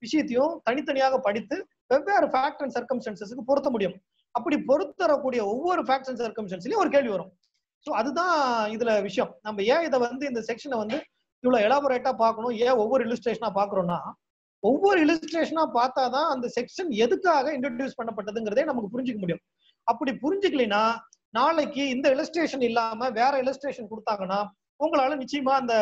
விஷயத்தையும் தனித்தனியாக படித்து வெவ்வேறு ஃபேக்ட் அண்ட் சர்க்கம்ஸ்டன்சஸ்க்கு பொருத்த முடியும். அப்படி பொருத்தரக்கூடிய ஒவ்வொரு ஃபேக்ட் அண்ட் சர்க்கம்ஸ்டன்ஸ்லயும் ஒரு கேள்வி வரும். ஸோ அதுதான் இதுல விஷயம். நம்ம ஏன் இதை வந்து இந்த செக்ஷனை வந்து இவ்வளவு எலாபரேட்டா பார்க்கணும்? ஏன் ஒவ்வொரு இலிஸ்ட்ரேஷனா பாக்குறோம்னா ஒவ்வொரு இலிஸ்ட்ரேஷனா பார்த்தாதான் அந்த செக்ஷன் எதுக்காக இன்ட்ரடியூஸ் பண்ணப்பட்டதுங்கிறதே நமக்கு புரிஞ்சுக்க முடியும். அப்படி புரிஞ்சுக்கலைன்னா நாளைக்கு இந்த இலஸ்ட்ரேஷன் இல்லாம வேற இலஸ்ட்ரேஷன் கொடுத்தாங்கன்னா உங்களால நிச்சயமா அந்த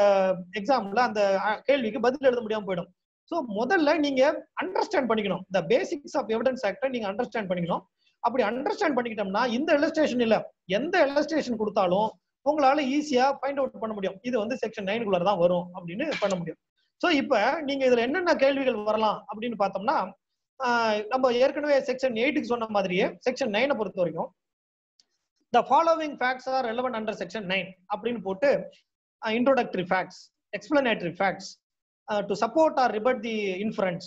எக்ஸாம்ல அந்த கேள்விக்கு பதில் எழுத முடியாம போயிடும். ஸோ முதல்ல நீங்க அண்டர்ஸ்டாண்ட் பண்ணிக்கணும். இந்த பேசிக்ஸ் ஆஃப் எவிடன்ஸ் ஆக்டை நீங்க அண்டர்ஸ்டாண்ட் பண்ணிக்கணும். அப்படி அண்டர்ஸ்டாண்ட் பண்ணிக்கிட்டோம்னா இந்த இலஸ்ட்ரேஷன் இல்ல. எந்த இலஸ்ட்ரேஷன் கொடுத்தாலும் உங்களால ஈஸியா ஃபைண்ட் அவுட் பண்ண முடியும். இது வந்து செக்ஷன் நைனுக்குள்ள தான் வரும் அப்படின்னு பண்ண முடியும். ஸோ இப்ப நீங்க இதுல என்னென்ன கேள்விகள் வரலாம் அப்படின்னு பார்த்தோம்னா நம்ம ஏற்கனவே செக்ஷன் எயிட்டுக்கு சொன்ன மாதிரியே செக்ஷன் நைனை பொறுத்த வரைக்கும் the following facts are relevant under section nine அப்படின்னு போட்டு introductory facts explanatory facts to support or rebut the inference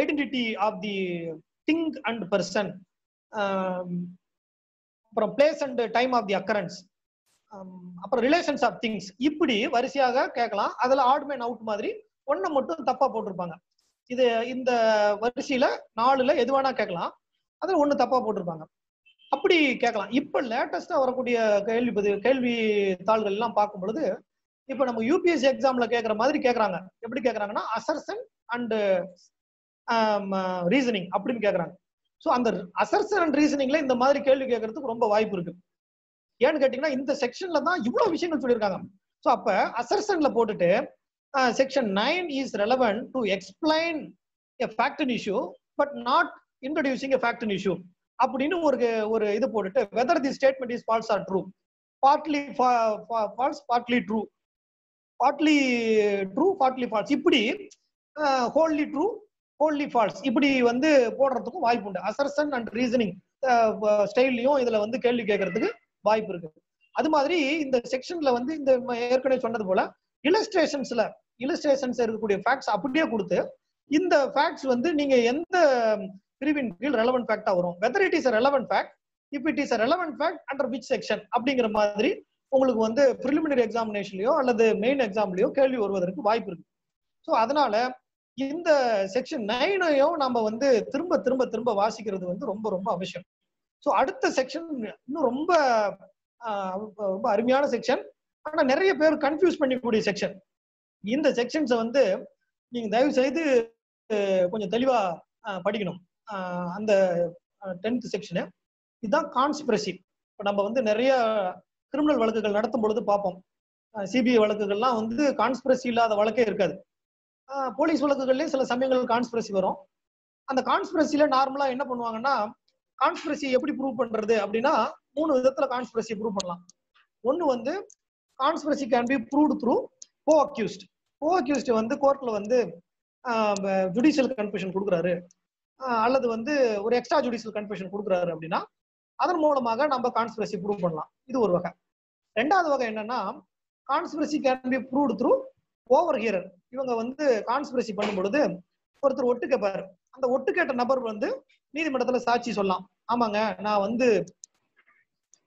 identity of the thing and person அப்புறம் place and time of the occurrence அப்புறம் relations of things இப்படி வரிசையாக கேட்கலாம். அதுல ஆட்மேன் out மாதிரி ஒன்றை மட்டும் தப்பா போட்டிருப்பாங்க. இது இந்த வரிசையில நாலுல எது வேணா கேட்கலாம். அதுல ஒண்ணு தப்பா போட்டிருப்பாங்க. அப்படி கேட்கலாம். இப்ப லேட்டஸ்டா வரக்கூடிய கேள்வி பதிவு கேள்வி தாள்கள் எல்லாம் பார்க்கும் பொழுது இப்ப நம்ம யூபிஎஸ்சி எக்ஸாம்ல கேட்கற மாதிரி கேட்கறாங்க. எப்படி கேட்கறாங்கன்னா அசர்சன் அண்ட் ரீசனிங் அப்படின்னு கேட்கறாங்க ஸோ அந்த அசர்சன் அண்ட் ரீசனிங்ல இந்த மாதிரி கேள்வி கேட்கறதுக்கு ரொம்ப வாய்ப்பு இருக்கு. ஏன்னு கேட்டீங்கன்னா இந்த செக்ஷன்ல தான் இவ்வளவு விஷயங்கள் சொல்லியிருக்காங்க. ஸோ அப்ப அசர்சன்ல போட்டுட்டு section nine is relevant to explain a fact in issue but not introducing a fact in issue அப்படின்னு ஒரு ஒரு இது போட்டுட்டு whether the statement is false or true partly false partly true partly true partly false இப்படி wholly true wholly false இப்படி வந்து போடுறதுக்கும் வாய்ப்பு உண்டு. அசர்சன் அண்ட் ரீசனிங் ஸ்டைல்லையும் இதுல வந்து கேள்வி கேட்கறதுக்கு வாய்ப்பு இருக்கு. அது மாதிரி இந்த செக்ஷன்ல வந்து இந்த ஏற்கனவே சொன்னது போல இலஸ்ட்ரேஷன்ஸ்ல இலஸ்ட்ரேஷன்ஸ் இருக்கக்கூடிய ஃபேக்ட்ஸ் அப்படியே கொடுத்து இந்த ஃபேக்ட்ஸ் வந்து நீங்க எந்த பிரிவின் கீழ் ரெலவென்ட் ஃபேக்டா வரும். Whether it is relevant fact if it is relevant fact under which section அப்படிங்கிற மாதிரி உங்களுக்கு வந்து ப்ரிலிமினரி எக்ஸாமினேஷன்லயோ அல்லது மெயின் எக்ஸாம்லயோ கேள்வி வருவதற்கு வாய்ப்பு இருக்கு. ஸோ அதனால இந்த செக்ஷன் நைனையும் நம்ம வந்து திரும்ப திரும்ப திரும்ப வாசிக்கிறது வந்து ரொம்ப ரொம்ப அவசியம். ஸோ அடுத்த செக்ஷன் இன்னும் ரொம்ப ரொம்ப அருமையான செக்ஷன் ஆனா நிறைய பேர் கன்ஃபியூஸ் பண்ணிக்கூடிய செக்ஷன் இந்த செக்ஷன்ஸை வந்து நீங்க தயவு செய்து கொஞ்சம் தெளிவா படிக்கணும். அந்த டென்த் செக்ஷனு இதுதான் கான்ஸ்பிரசி இப்போ நம்ம வந்து நிறைய கிரிமினல் வழக்குகள் நடத்தும் பொழுது பார்ப்போம். சிபிஐ வழக்குகள்லாம் வந்து கான்ஸ்பிரசி இல்லாத வழக்கே இருக்காது. போலீஸ் வழக்குகள்லயும் சில சமயங்கள் கான்ஸ்பிரசி வரும். அந்த கான்ஸ்பிரசில நார்மலா என்ன பண்ணுவாங்கன்னா கான்ஸ்பிரசி எப்படி ப்ரூவ் பண்றது அப்படின்னா மூணு விதத்துல கான்ஸ்பிரசி ப்ரூவ் பண்ணலாம். ஒன்னு வந்து conspiracy can be proved through co-accused co-accused வந்து கோர்ட்ல வந்து ஜுடிஷியல் கன்ஃபெஷன் கொடுக்குறாரு. அல்லது வந்து ஒரு எக்ஸ்ட்ரா ஜுடிஷியல் கன்ஃபெஷன் கொடுக்குறாரு அப்படின்னா அதன் மூலமாக நம்ம கான்ஸ்பிரசி ப்ரூவ் பண்ணலாம். இது ஒரு வகை. ரெண்டாவது வகை என்னன்னா conspiracy can be proved through overhearer இவங்க வந்து கான்ஸ்பிரசி பண்ணும் பொழுது ஒருத்தர் ஒட்டு கேட்பாரு அந்த ஒட்டு கேட்ட நபர் வந்து நீதிமன்றத்துல சாட்சி சொல்லலாம். ஆமாங்க நான் வந்து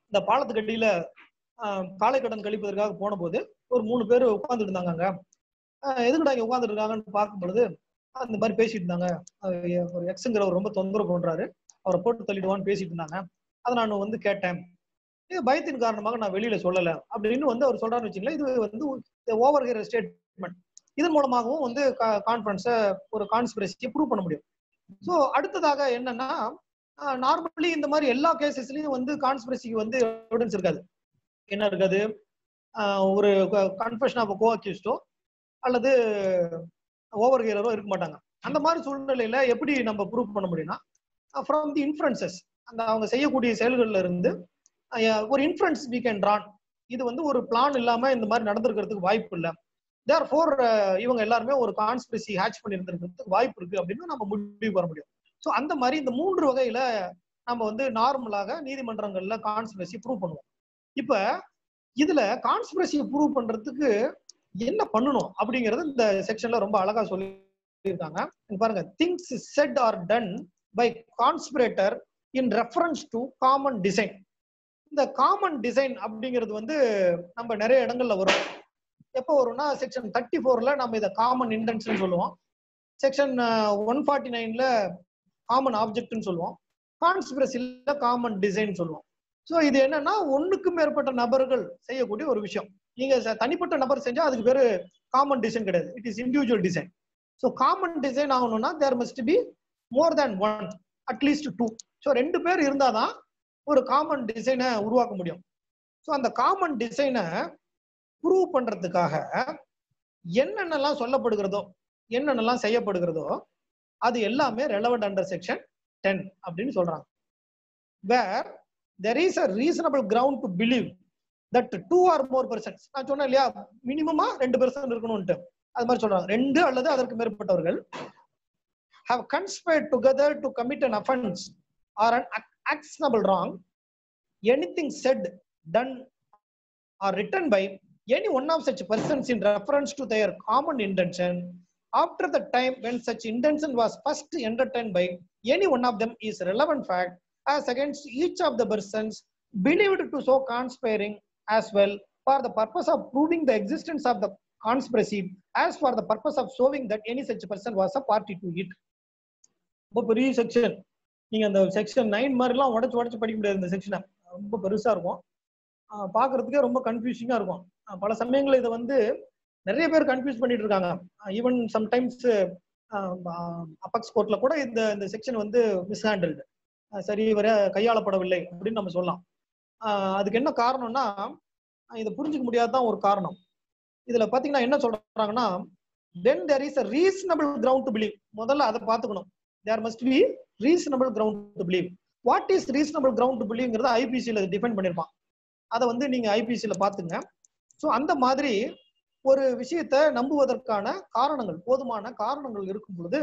இந்த பாலத்துக்கு அடியில காலை கடன் கழிப்பதற்காக போன போது ஒரு மூணு பேர் உட்காந்துட்டு இருந்தாங்க அங்க எதுக்குடா இங்க உட்காந்துட்டு இருக்காங்கன்னு பார்க்கும் பொழுது அந்த மாதிரி பேசிட்டு இருந்தாங்க. ஒரு எக்ஸுங்கிறவர் ரொம்ப தொந்தரவு பண்றாரு. அவரை போட்டு தள்ளிடுவான்னு பேசிட்டு இருந்தாங்க. அதை நான் வந்து கேட்டேன். இது பயத்தின் காரணமாக நான் வெளியில சொல்லல. அப்படின்னு வந்து அவர் சொல்றாருன்னு வச்சுங்களேன் இது வந்து ஓவர் ஹியர் ஸ்டேட்மெண்ட். இதன் மூலமாகவும் வந்து கான்ஃபரன்ஸை ஒரு கான்ஸ்பிரசியை ப்ரூவ் பண்ண முடியும். ஸோ அடுத்ததாக என்னன்னா நார்மலி இந்த மாதிரி எல்லா கேசஸ்லயும் வந்து கான்ஸ்பிரசிக்கு வந்து எவிடன்ஸ் இருக்காது. என்ன இருக்காது? ஒரு கன்ஃபெஷன் ஆஃப் கோ அக்யூஸ்டோ அல்லது ஓவர் ஹியரோ இருக்க மாட்டாங்க. அந்த மாதிரி சூழ்நிலையில எப்படி நம்ம ப்ரூவ் பண்ண முடியும்னா ஃப்ரம் தி இன்ஃபரன்சஸ் அந்த அவங்க செய்யக்கூடிய செயல்கள்ல இருந்து ஒரு இன்ஃபரன்ஸ் வீ கேன் ட்ரான் இது வந்து ஒரு பிளான் இல்லாம இந்த மாதிரி நடந்திருக்கிறதுக்கு வாய்ப்பு இல்லை. தேர் ஃபோர் இவங்க எல்லாருமே ஒரு கான்ஸ்பிரசி ஹேட்ச் பண்ணியிருந்திருக்கிறதுக்கு வாய்ப்பு இருக்கு அப்படின்னு நம்ம முடிவு வர முடியும். ஸோ அந்த மாதிரி இந்த மூன்று வகையில நம்ம வந்து நார்மலாக நீதிமன்றங்கள்ல கான்ஸ்பிரசி ப்ரூவ் பண்ணுவோம். இப்ப இதுல கான்ஸ்பிரசியை ப்ரூவ் பண்றதுக்கு என்ன பண்ணணும் அப்படிங்கறது இந்த செக்ஷன்ல ரொம்ப அழகா சொல்லியிருக்காங்க. பாருங்க things said or done by conspirator in reference to common design இந்த காமன் டிசைன் அப்படிங்கிறது வந்து நம்ம நிறைய இடங்கள்ல வரும். எப்போ வரும்னா செக்ஷன் தேர்ட்டி ஃபோர்ல நம்ம இதை காமன் இன்டென்ஷன் சொல்லுவோம். செக்ஷன் ஒன் ஃபார்ட்டி நைன்ல காமன் ஆப்ஜெக்ட்னு சொல்லுவோம். கான்ஸ்பிரசில காமன் டிசைன் சொல்லுவோம். ஸோ இது என்னன்னா ஒன்றுக்கும் மேற்பட்ட நபர்கள் செய்யக்கூடிய ஒரு விஷயம். நீங்க தனிப்பட்ட நபர் செஞ்சா அதுக்கு பேரு காமன் டிசைன் கிடையாது. It is individual design so common design ஆகணும்னா there must be more than one at least two so ரெண்டு பேர் இருந்தாதான் ஒரு காமன் டிசைனை உருவாக்க முடியும். ஸோ அந்த காமன் டிசைனை ப்ரூவ் பண்றதுக்காக என்னென்னலாம் சொல்லப்படுகிறதோ என்னென்னலாம் செய்யப்படுகிறதோ அது எல்லாமே ரெலவெண்ட் அண்டர் செக்ஷன் டென் அப்படின்னு சொல்றாங்க. Where there is a reasonable ground to believe that two or more persons நான் சொன்னேன் இல்லையா மினிமமா ரெண்டு பெர்சன் இருக்கணும்ட்டு அது மாதிரி சொல்றாங்க. ரெண்டு அல்லது அதற்கு மேற்பட்டவர்கள் have conspired together to commit an offence or an ac- wrong anything said done or written by any one of such persons in reference to their common intention after the time when such intention was first entertained by any one of them is relevant fact as against each of the persons believed to so conspiring as well for the purpose of proving the existence of the conspiracy as for the purpose of showing that any such person was a party to it ரொம்ப பெரிய section நீங்க அந்த section nine மாதிரிலாம் உடச்சு உடச்சு படிக்க முடியாது இந்த செக்ஷனை ரொம்ப பெருசா இருக்கும் பார்க்கறதுக்கே ரொம்ப கன்ஃபியூசிங்கா இருக்கும். பல சமயங்களில் இதை வந்து நிறைய பேர் கன்ஃபியூஸ் பண்ணிட்டு இருக்காங்க. ஈவன் சம்டைம்ஸ் அப்பக்ஸ் கோர்ட்ல கூட இந்த இந்த செக்ஷன் வந்து மிஸ்ஹேண்டில்டு சரி வர கையாளப்படவில்லை அப்படின்னு நம்ம சொல்லலாம். அதுக்கு என்ன காரணம்னா இதை புரிஞ்சுக்க முடியாததான் ஒரு காரணம். இதுல பாத்தீங்கன்னா என்ன சொல்றாங்கன்னா then there is a reasonable ground to believe முதல்ல அதை பார்த்துக்கணும். There must be reasonable ground to believe what is reasonable ground to பிலீவ்ங்கிறத ஐபிசியில் டிஃபைன் பண்ணியிருப்பான். அதை வந்து நீங்க ஐபிசியில பாத்துங்க. ஸோ அந்த மாதிரி ஒரு விஷயத்த நம்புவதற்கான காரணங்கள் போதுமான காரணங்கள் இருக்கும் பொழுது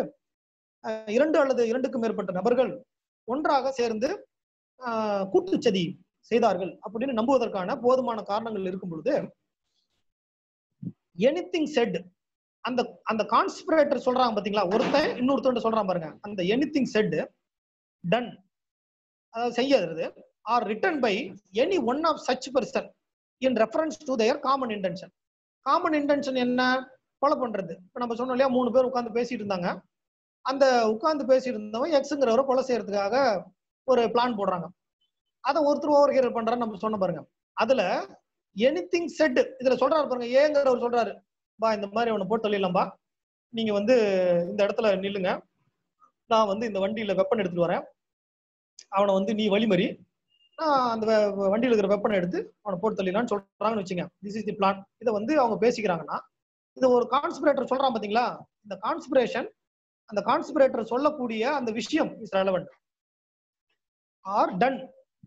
இரண்டு அல்லது இரண்டுக்கும் மேற்பட்ட நபர்கள் ஒன்றாக சேர்ந்து கூட்டுச்சதி செய்தார்கள் அப்படின்னு நம்புவதற்கான போதுமான காரணங்கள் இருக்கும் பொழுது எனிதிங் செட் அந்த அந்த கான்ஸ்பிரேட்டர் சொல்றாங்க பாத்தீங்களா? ஒருத்தன் இன்னொருத்தன் சொல்றான் பாருங்க. அந்த எனிதிங் செட் டன் அதாவது செய்யறது. Or written by any one of such person in reference to their common intention common intention என்ன? கொலை பண்றது. இப்போ நம்ம சொன்னோம் இல்லையா மூணு பேர் உட்காந்து பேசிட்டு இருந்தாங்க. அந்த உட்காந்து பேசிட்டு இருந்தவன் எக்ஸுங்கிறவரை கொலை செய்யறதுக்காக ஒரு பிளான் போடுறாங்க. அதை ஒருத்தர் ஓவர் ஹியர் பண்றாரு நம்ம சொன்ன பாருங்க. அதுல எனிதிங் செட் இதுல சொல்றாரு பாருங்க ஏங்கிறவர் சொல்றாரு. பா இந்த மாதிரி அவனை போட்டு தள்ளிடலாம்பா. நீங்க வந்து இந்த இடத்துல நில்லுங்க. நான் வந்து இந்த வண்டியில வெப்பன் எடுத்துட்டு வரேன். அவனை வந்து நீ வழிமறி அந்த வெ- இருக்கிற வெப்பனை எடுத்து அவனை போட்டு தள்ளிடலாம்னு சொல்றாங்கன்னு வச்சுங்க திஸ் இஸ் தி பிளான் இதை வந்து அவங்க பேசிக்கிறாங்கன்னா இதை ஒரு கான்ஸ்பிரேட்டர் சொல்றான் பாத்தீங்களா? இந்த கான்ஸ்பிரேஷன் அந்த கான்ஸ்பிரேட்டர் சொல்லக்கூடிய அந்த விஷயம் is relevant or done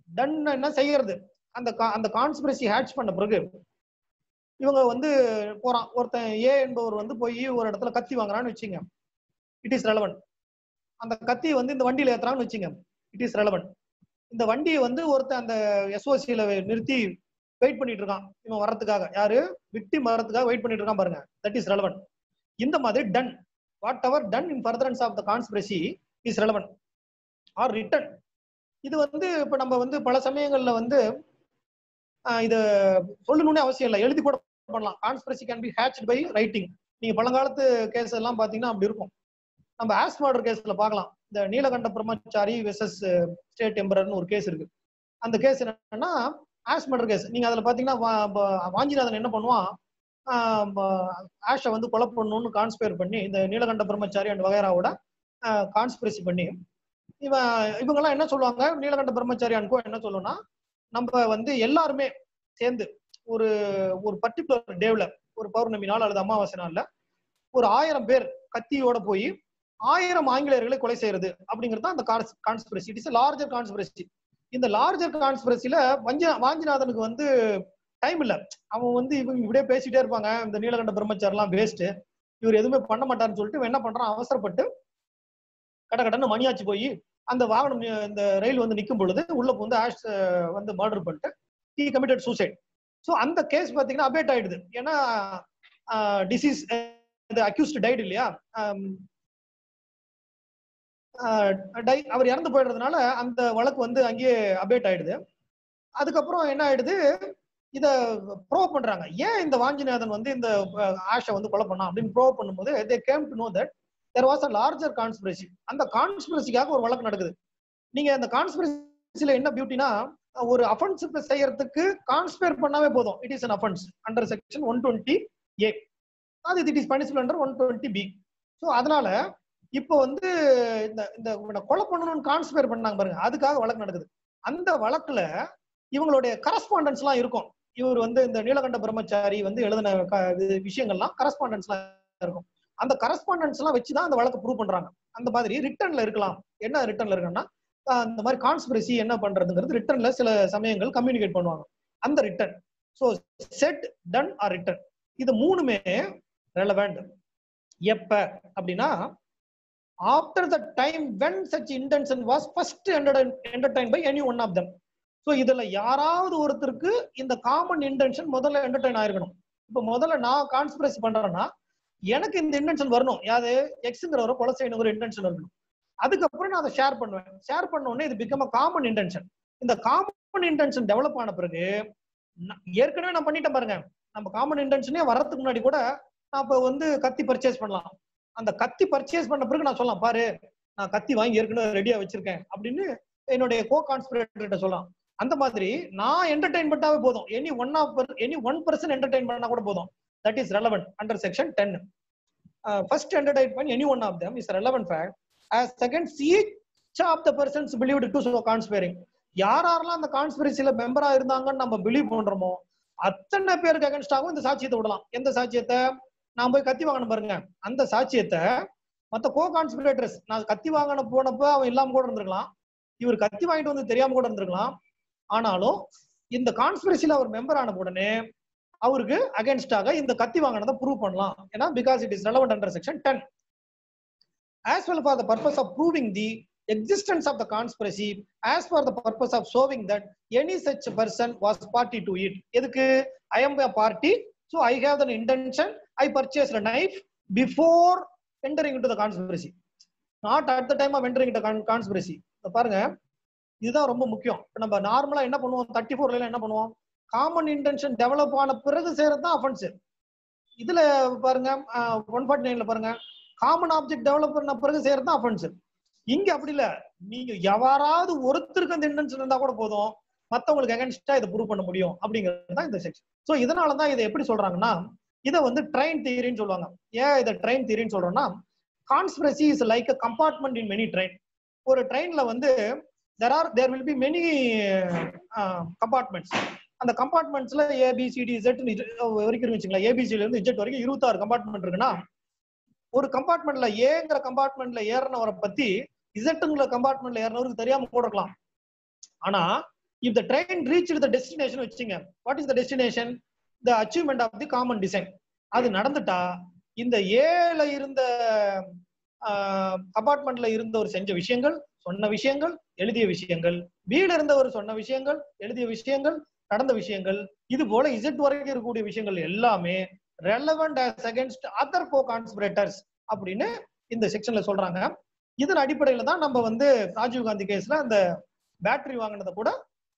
done என்ன செய்யறது? அந்த கா- அந்த கான்ஸ்பிரசி ஹேட்ச் பண்ண பிறகு இவங்க வந்து போறான். ஒருத்தன் ஏ என்பவர் வந்து போய் ஒரு இடத்துல கத்தி வாங்குறான்னு வச்சுங்க இட் இஸ் ரெலவெண்ட் அந்த கத்தி வந்து இந்த வண்டியில ஏத்துறான்னு வச்சுங்க இட் இஸ் ரெலவெண்ட் இந்த வண்டியை வந்து ஒருத்தன் அந்த எஸ்ஓசியில நிறுத்தி வெயிட் பண்ணிட்டு இருக்கான். இவன் வர்றதுக்காக. யாரு? விட்டி வர்றதுக்காக வெயிட் பண்ணிட்டு இருக்கான் பாருங்க. தட் இஸ் ரெலவன் இந்த மாதிரி done whatever done in furtherance of the conspiracy is relevant or written இது வந்து இப்ப நம்ம வந்து பல சமயங்கள்ல வந்து இது சொல்லணும்னு அவசியம் இல்லை. எழுதி கூட பண்ணலாம். Conspiracy can be hatch by writing நீங்க பழங்காலத்து கேஸ் எல்லாம் பாத்தீங்கன்னா அப்படி இருக்கும். நம்ம ஆஸ் மர்டர் கேஸ்ல பார்க்கலாம். இந்த நீலகண்ட பிரம்மச்சாரி வெசஸ் ஸ்டேட் எம்பரர்னு ஒரு கேஸ் இருக்கு. அந்த கேஸ் என்னன்னா ஆஷ் மர்டர் கேஸ் நீங்க அதுல பாத்தீங்கன்னா வா- வாஞ்சிநாதன் என்ன பண்ணுவான்? ஆஷை வந்து கொலை பண்ணணும்னு கான்ஸ்பயர் பண்ணி இந்த நீலகண்ட பிரம்மச்சாரி அண்ட் வகைராவோட கான்ஸ்பிரசி பண்ணி இவன் இவங்கெல்லாம் என்ன சொல்லுவாங்க? நீலகண்ட பிரம்மச்சாரி அன்கோ என்ன சொல்லுன்னா நம்ம வந்து எல்லாருமே சேர்ந்து ஒரு ஒரு பர்டிகுலர் டேவ்ல ஒரு பௌர்ணமி நாள் அல்லது அமாவாசை நாள்ல ஒரு ஆயிரம் பேர் கத்தியோட போய் ஆயிரம் ஆங்கிலேயர்களை கொலை செய்யறது அப்படிங்கிறது தான் அந்த conspiracy it is larger conspiracy இந்த லார்ஜர் கான்ஸ்பிரசில வஞ்ச வாஞ்சிநாதனுக்கு வந்து டைம் இல்ல. அவன் வந்து இவங்க இப்படியே பேசிட்டே இருப்பாங்க. இந்த நீலகண்ட பிரம்மச்சாரெல்லாம் வேஸ்ட் இவர் எதுவுமே பண்ண மாட்டாருன்னு சொல்லிட்டு என்ன பண்றான்? அவசரப்பட்டு கட கடன்னு மணியாச்சு போய் அந்த வாகனம் இந்த ரயில் வந்து நிற்கும் பொழுது உள்ள வந்து ஆஷ் வந்து மர்டர் பண்ணிட்டு ஹி கமிட்டட் சூசைட் ஸோ அந்த கேஸ் பார்த்தீங்கன்னா அபேட் ஆயிடுது. ஏன்னா டிசீஸ் இந்த அக்யூஸ்ட் டைட் இல்லையா? அவர் இறந்து போயிடுறதுனால அந்த வழக்கு வந்து அங்கேயே அப்டேட் ஆயிடுது. அதுக்கப்புறம் என்ன ஆயிடுது? இத ப்ரோவ் பண்றாங்க. ஏன் இந்த வாஞ்சிநாதன் வந்து இந்த ஆஷை வந்து கொலை பண்ணா? அப்படின்னு ப்ரோவ் பண்ணும்போது they came to know that there was a larger conspiracy அந்த கான்ஸ்பிரசிக்காக ஒரு வழக்கு நடக்குது. நீங்க அந்த கான்ஸ்பிரசில என்ன பியூட்டினா ஒரு அஃபென்ஸ் செய்யறதுக்கு கான்ஸ்பேர் பண்ணாவே போதும். It is an offence under section one twenty A அது it is punishable under one twenty B so அதனால இப்போ வந்து இந்த இந்த கொலை பண்ணணும்னு கான்ஸ்பேர் பண்ணாங்க பாருங்க. அதுக்காக வழக்கு நடக்குது. அந்த வழக்குல இவங்களுடைய கரஸ்பாண்டன்ஸ்லாம் இருக்கும். இவர் வந்து இந்த நீலகண்ட பிரம்மச்சாரி வந்து எழுதின க- இது விஷயங்கள்லாம் கரஸ்பாண்டன்ஸ்லாம் இருக்கும். அந்த கரஸ்பாண்டன்ஸ் எல்லாம் வச்சுதான் அந்த வழக்கு ப்ரூவ் பண்றாங்க. அந்த மாதிரி ரிட்டர்ன்ல இருக்கலாம். என்ன ரிட்டர்ன்ல இருக்குன்னா அந்த மாதிரி கான்ஸ்பிரசி என்ன பண்றதுங்கிறது ரிட்டர்ன்ல சில சமயங்கள் கம்யூனிகேட் பண்ணுவாங்க. அந்த written so said done or written இது மூணுமே ரெலவெண்ட் எப்ப? அப்படின்னா after the time when such intention was first entertain by any one of them so இதுல யாராவது ஒருத்தருக்கு இந்த காமன் இன்டென்ஷன் முதல்ல என்டர்டைன் ஆயிருக்கணும். இப்போ முதல்ல நான் கான்ஸ்பிரசி பண்றேன்னா எனக்கு இந்த இன்டென்ஷன் வரணும். யாது எக்ஸுங்கிறவரை கொலை செய்யணும் ஒரு இன்டென்ஷன் இருக்கணும். அதுக்கப்புறம் நான் அதை ஷேர் பண்ணுவேன். ஷேர் பண்ண உடனே இது பிகம் அ காமன் இன்டென்ஷன் இந்த காமன் இன்டென்ஷன் டெவலப் ஆன பிறகு ஏற்கனவே நான் பண்ணிட்டேன் பாருங்க. நம்ம காமன் இன்டென்ஷனே வர்றதுக்கு முன்னாடி கூட நான் இப்போ வந்து கத்தி பர்ச்சேஸ் பண்ணலாம். அந்த கத்தி பர்ச்சேஸ் பண்ண பிறகு நான் சொல்லலாம் பாரு நான் கத்தி வாங்கி ஏற்கனவே ரெடியா வச்சிருக்கேன். அப்படின்னு என்னுடைய கோ கான்ஸ்பிரேட்டர்கிட்ட சொல்லலாம் அந்த மாதிரி நான் என்டர்டைன் பண்ணாவே போதும். Any one of any one person entertain பண்ணா கூட போதும். That is relevant under section ten first entertain பண்ணி any one of them is relevant fact as against each of the persons believe to so conspiring யார் யாரெல்லாம் அந்த கான்ஸ்பிரசியில மெம்பரா இருந்தாங்கன்னு நம்ம believe பண்றோமோ அத்தனை பேருக்கு அகேன்ஸ்டாகவும் இந்த சாட்சியத்தை விடலாம். எந்த சாட்சியத்தை? நான் போய் கத்தி வாங்கணும் பாருங்க. அந்த சாட்சியத்தை மற்ற கோ கான்ஸ்பிரேட்டர்ஸ் நான் கத்தி வாங்கின போனப்ப அவன் இல்லாம கூட இருந்திருக்கலாம். இவர் கத்தி வாங்கிட்டு வந்து தெரியாம கூட இருந்திருக்கலாம். ஆனாலும் இந்த கான்ஸ்பிரசில அவர் மெம்பர் ஆன உடனே அவருக்கு அகேன்ஸ்டாக இந்த கத்தி வாங்கினதை ப்ரூவ் பண்ணலாம். ஏன்னா because it is relevant under section ten as well for the purpose of proving the existence of the conspiracy as for the purpose of showing that any such person was party to it. எதுக்கு? I am a party so i have an intention i purchased a knife before entering into the conspiracy. Not at the time of entering into conspiracy. பாருங்க இதுதான் ரொம்ப முக்கியம். இப்போ நம்ம நார்மலா என்ன பண்ணுவோம்? தேர்ட்டி ஃபோர்ல என்ன பண்ணுவோம்? காமன் இன்டென்ஷன் டெவலப் ஆன பிறகு செய்யறது தான் அஃபென்ஸ் இதுல பாருங்க ஒன் ஃபார்ட்டி நைன்ல பாருங்க. காமன் ஆப்ஜெக்ட் டெவலப் பண்ண பிறகு செய்யறது தான் அஃபென்ஸ் இங்க அப்படி இல்ல. நீங்க யாராவது ஒருத்தருக்கு அந்த இன்டென்ஷன் இருந்தா கூட போதும். மத்தவங்களுக்கு அகேன்ஸ்டா இதை ப்ரூவ் பண்ண முடியும் அப்படிங்கிறது தான் இந்த செக்ஷன் ஸோ இதனால தான் இதை எப்படி சொல்றாங்கன்னா இதை வந்து ட்ரெயின் தியரின்னு சொல்லுவாங்க. ஏன் இதை ட்ரெயின் தியரின்னு சொல்றோம்னா conspiracy is like a compartment in many train ஒரு ட்ரெயின்ல வந்து there are there will be many compartments அந்த கம்பார்ட்மெண்ட்ஸ்ல ஏபிசிடி இசட் வரைக்கும் வச்சுங்களா ஏபிசில இருந்து இஜெட் வரைக்கும் இருபத்தாறு கம்பார்ட்மெண்ட் இருக்குன்னா ஒரு கம்பார்ட்மெண்ட்ல ஏங்கிற கம்பார்ட்மெண்ட்ல ஏறினவரை பத்தி இசட்டுங்கிற கம்பார்ட்மெண்ட்ல ஏறினவருக்கு தெரியாம கூட இருக்கலாம் ஆனா if the train reach the destination வச்சுங்க what is the destination the achievement of the common design அது நடந்துட்டா இந்த ஏல இருந்த அபார்ட்மெண்ட்ல இருந்தவர் செஞ்ச விஷயங்கள் சொன்ன விஷயங்கள் எழுதிய விஷயங்கள் வீடு இருந்தவர் சொன்ன விஷயங்கள் எழுதிய விஷயங்கள் நடந்த விஷயங்கள் இது போல இசட் வரைக்கும் இருக்கக்கூடிய விஷயங்கள் எல்லாமே relevant as against other co conspirators அப்படின்னு இந்த செக்ஷன்ல சொல்றாங்க. இதன் அடிப்படையில தான் நம்ம வந்து ராஜீவ் காந்தி கேஸ்ல அந்த பேட்டரி வாங்கினதை கூட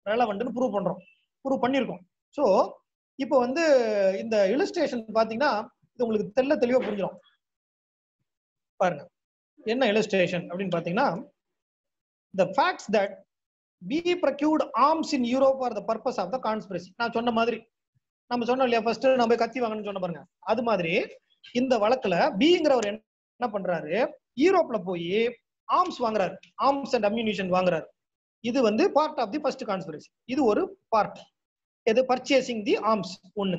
ரெலவெண்ட்னு ப்ரூவ் பண்றோம். ப்ரூவ் பண்ணியிருக்கோம். ஸோ இப்போ வந்து இந்த இலிஸ்ட்ரேஷன் பாத்தீங்கன்னா இது உங்களுக்கு தெல்ல தெளிவா புரிஞ்சிடும் பாருங்க. என்ன இலிஸ்ட்ரேஷன் அப்படின்னு பாத்தீங்கன்னா the facts that B procured arms in Europe or the purpose of the conspiracy நான் சொன்ன மாதிரி நம்ம சொன்னோம் இல்லையா ஃபர்ஸ்ட் நம்ம கத்தி வாங்கணும்னு சொன்ன பாருங்க. அது மாதிரி இந்த வழக்குல பிங்கிறவர் என்ன பண்றாரு? யூரோப்ல போய் ஆர்ம்ஸ் வாங்குறாரு. ஆர்ம்ஸ் அண்ட் அம்யூனிஷன் வாங்குறாரு. இது வந்து part of the first conspiracy இது ஒரு பார்ட் எது? பர்ச்சேசிங் தி ஆர்ம்ஸ் ஒன்னு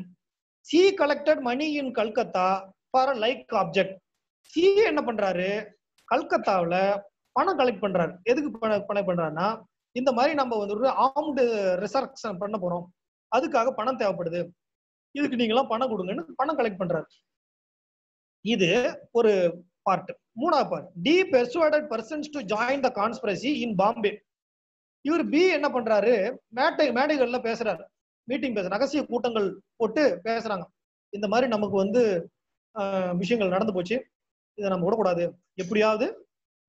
C collected money in Calcutta for a like object C என்ன பண்றாரு? கல்கத்தாவில் பணம் கலெக்ட் பண்றாரு. எதுக்கு பணம் பணம் பண்றாருன்னா இந்த மாதிரி நம்ம வந்து ஒரு ஆர்ம்டு ரிசர்க்ஷன் பண்ண போறோம். அதுக்காக பணம் தேவைப்படுது. இதுக்கு நீங்களாம் பணம் கொடுங்கன்னு பணம் கலெக்ட் பண்றாரு. இது ஒரு பார்ட் மூணாவது part D persuaded persons to join the conspiracy in Bombay இவர் பி என்ன பண்றாரு? மேட்டை மேடைகள்ல பேசுறாரு. மீட்டிங் பேச ரகசிய கூட்டங்கள் போட்டு பேசுறாங்க. இந்த மாதிரி நமக்கு வந்து விஷயங்கள் நடந்து போச்சு. இதை நம்ம விடக்கூடாது. எப்படியாவது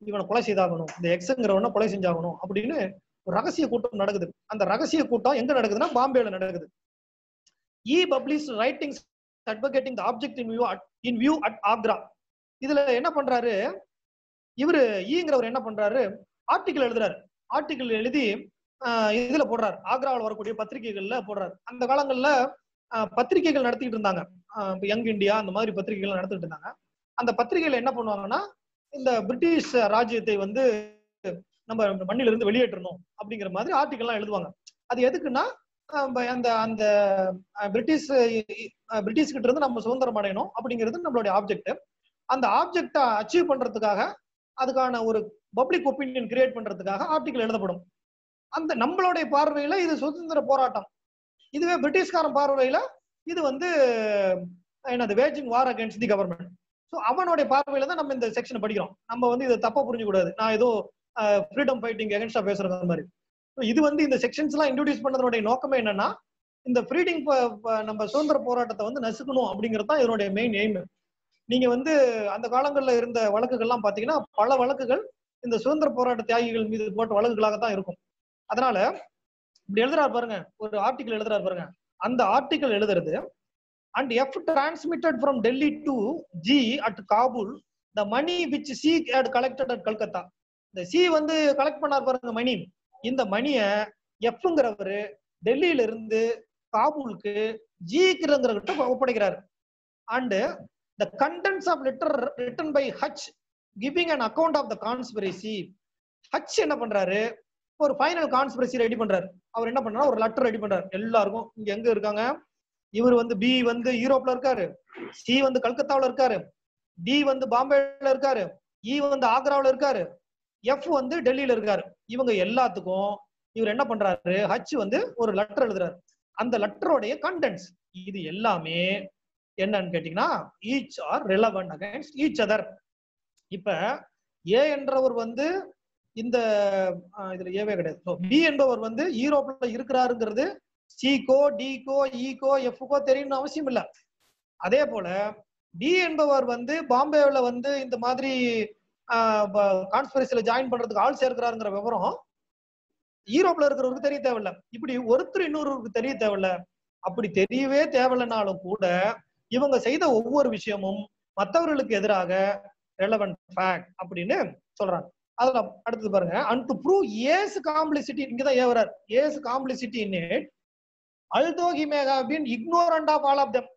இவனை கொலை செய்தாகணும். இந்த எக்ஸுங்கிறவனை கொலை செஞ்சாகணும் அப்படின்னு ஒரு ரகசிய கூட்டம் நடக்குது. அந்த ரகசிய கூட்டம் எங்க நடக்குதுன்னா பாம்பேல நடக்குது. E publish writings advocating the object in view in view at Agra இதுல என்ன பண்றாரு? இவரு ஈங்கிறவர் என்ன பண்றாரு? ஆர்டிகிள் எழுதுறாரு. ஆர்டிக்கல் எழுதி இதுல போடுறாரு. ஆக்ராவில் வரக்கூடிய பத்திரிகைகள்ல போடுறாரு. அந்த காலங்கள்ல பத்திரிகைகள் நடத்திட்டு இருந்தாங்க. யங் இந்தியா அந்த மாதிரி பத்திரிகைகள் நடத்திட்டு இருந்தாங்க. அந்த பத்திரிகையில என்ன பண்ணுவாங்கன்னா இந்த பிரிட்டிஷ் ராஜ்யத்தை வந்து நம்ம மண்ணில இருந்து வெளியேற்றணும் அப்படிங்கிற மாதிரி ஆர்டிகல்லாம் எழுதுவாங்க. அது எதுக்குன்னா அந்த அந்த பிரிட்டிஷ் பிரிட்டிஷ் கிட்ட இருந்து நம்ம சுதந்திரம் அடையணும் அப்படிங்கிறது நம்மளுடைய ஆப்ஜெக்ட் அந்த ஆப்ஜெக்டை அச்சீவ் பண்றதுக்காக அதுக்கான ஒரு பப்ளிக் ஒப்பீனியன் கிரியேட் பண்றதுக்காக ஆர்டிகல் எழுதப்படும். அந்த நம்மளுடைய பார்வையில இது சுதந்திர போராட்டம். இதுவே பிரிட்டிஷ்காரன் பார்வையில இது வந்து என்னது waging war against the government so அவனுடைய பார்வையில தான் நம்ம இந்த செக்ஷனை படிக்கிறோம். நம்ம வந்து இதை தப்பா புரிஞ்சுக்கூடாது. நான் ஏதோ ஃப்ரீடம் ஃபைட்டிங் அகேன்ஸ்டா பேசுறது மாதிரி. இது வந்து இந்த செக்ஷன்ஸ் எல்லாம் இன்ட்ரடியூஸ் பண்ணதனுடைய நோக்கமே என்னன்னா இந்த ஃப்ரீடிங் நம்ம சுதந்திர போராட்டத்தை வந்து நசுக்கணும் அப்படிங்கிறது தான் இதனுடைய மெயின் எய்ம் நீங்க வந்து அந்த காலங்களில் இருந்த வழக்குகள்லாம் பாத்தீங்கன்னா பல வழக்குகள் இந்த சுதந்திர போராட்ட தியாகிகள் மீது போட்ட வழக்குகளாக தான் இருக்கும். அதனால இப்படி எழுதுறாரு பாருங்க ஒரு ஆர்டிகல் எழுதுறாரு பாருங்க. அந்த ஆர்டிகல் எழுதுறது and F transmitted from Delhi to G at Kabul the money which C had collected at Calcutta இந்த சி வந்து கலெக்ட் பண்ணார் பாருங்க மணி இந்த மணிய எஃப்ங்கிறவர் டெல்லியில இருந்து காபூலுக்கு ஜிங்கிறவர்கிட்ட ஒப்படைக்கிறார். And the contents of letter written by H giving an account of the conspiracy H என்ன பண்றாரு? ஒரு ஃபைனல் கான்ஸ்பிரசி ரெடி பண்றாரு. அவர் என்ன பண்றாரு ஒரு லெட்டர் ரெடி பண்றாரு. எல்லாருக்கும் இங்க எங்க இருக்காங்க? இவர் வந்து பி வந்து யூரோப்ல இருக்காரு. சி வந்து கல்கத்தாவில இருக்காரு. டி வந்து பாம்பேல இருக்காரு. இ வந்து ஆக்ராவுல இருக்காரு. எஃப் வந்து டெல்லியில இருக்காரு. இவங்க எல்லாத்துக்கும் இவர் என்ன பண்றாரு? ஹச் வந்து ஒரு லெட்டர் எழுதுறாரு. அந்த லெட்டரோடைய கண்டென்ட்ஸ் இது எல்லாமே என்னன்னு கேட்டீங்கன்னா each are relevant against each other இப்ப ஏ என்றவர் வந்து இந்த ஆஹ், இதுல ஏவே கிடையாது. பி என்பவர் வந்து ஈரோப்ல இருக்கிறாருங்கிறது சிக்கோ டிகோ இகோ e எஃப்கோ தெரியணும்னு அவசியம் இல்ல. அதே போல டி என்பவர் வந்து பாம்பேல வந்து இந்த மாதிரி கான்ஸ்பிரசில ஜாயின் பண்றதுக்கு ஆள் சேர்க்கிறாருங்கிற விவரம் ஈரோப்ல இருக்கிறவருக்கு தெரிய தேவையில்ல. இப்படி ஒருத்தர் இன்னொருவருக்கு தெரிய தேவையில்ல. அப்படி தெரியவே தேவையில்லைனாலும் கூட இவங்க செய்த ஒவ்வொரு விஷயமும் மற்றவர்களுக்கு எதிராக ரெலவென்ட் ஃபேக்ட் அப்படின்னு சொல்றாங்க. அதுல அடுத்தது பாருங்க. And to prove A's complicity இங்கதான் ஏவரார் A's complicity in it although he may have been ignorant of all of them.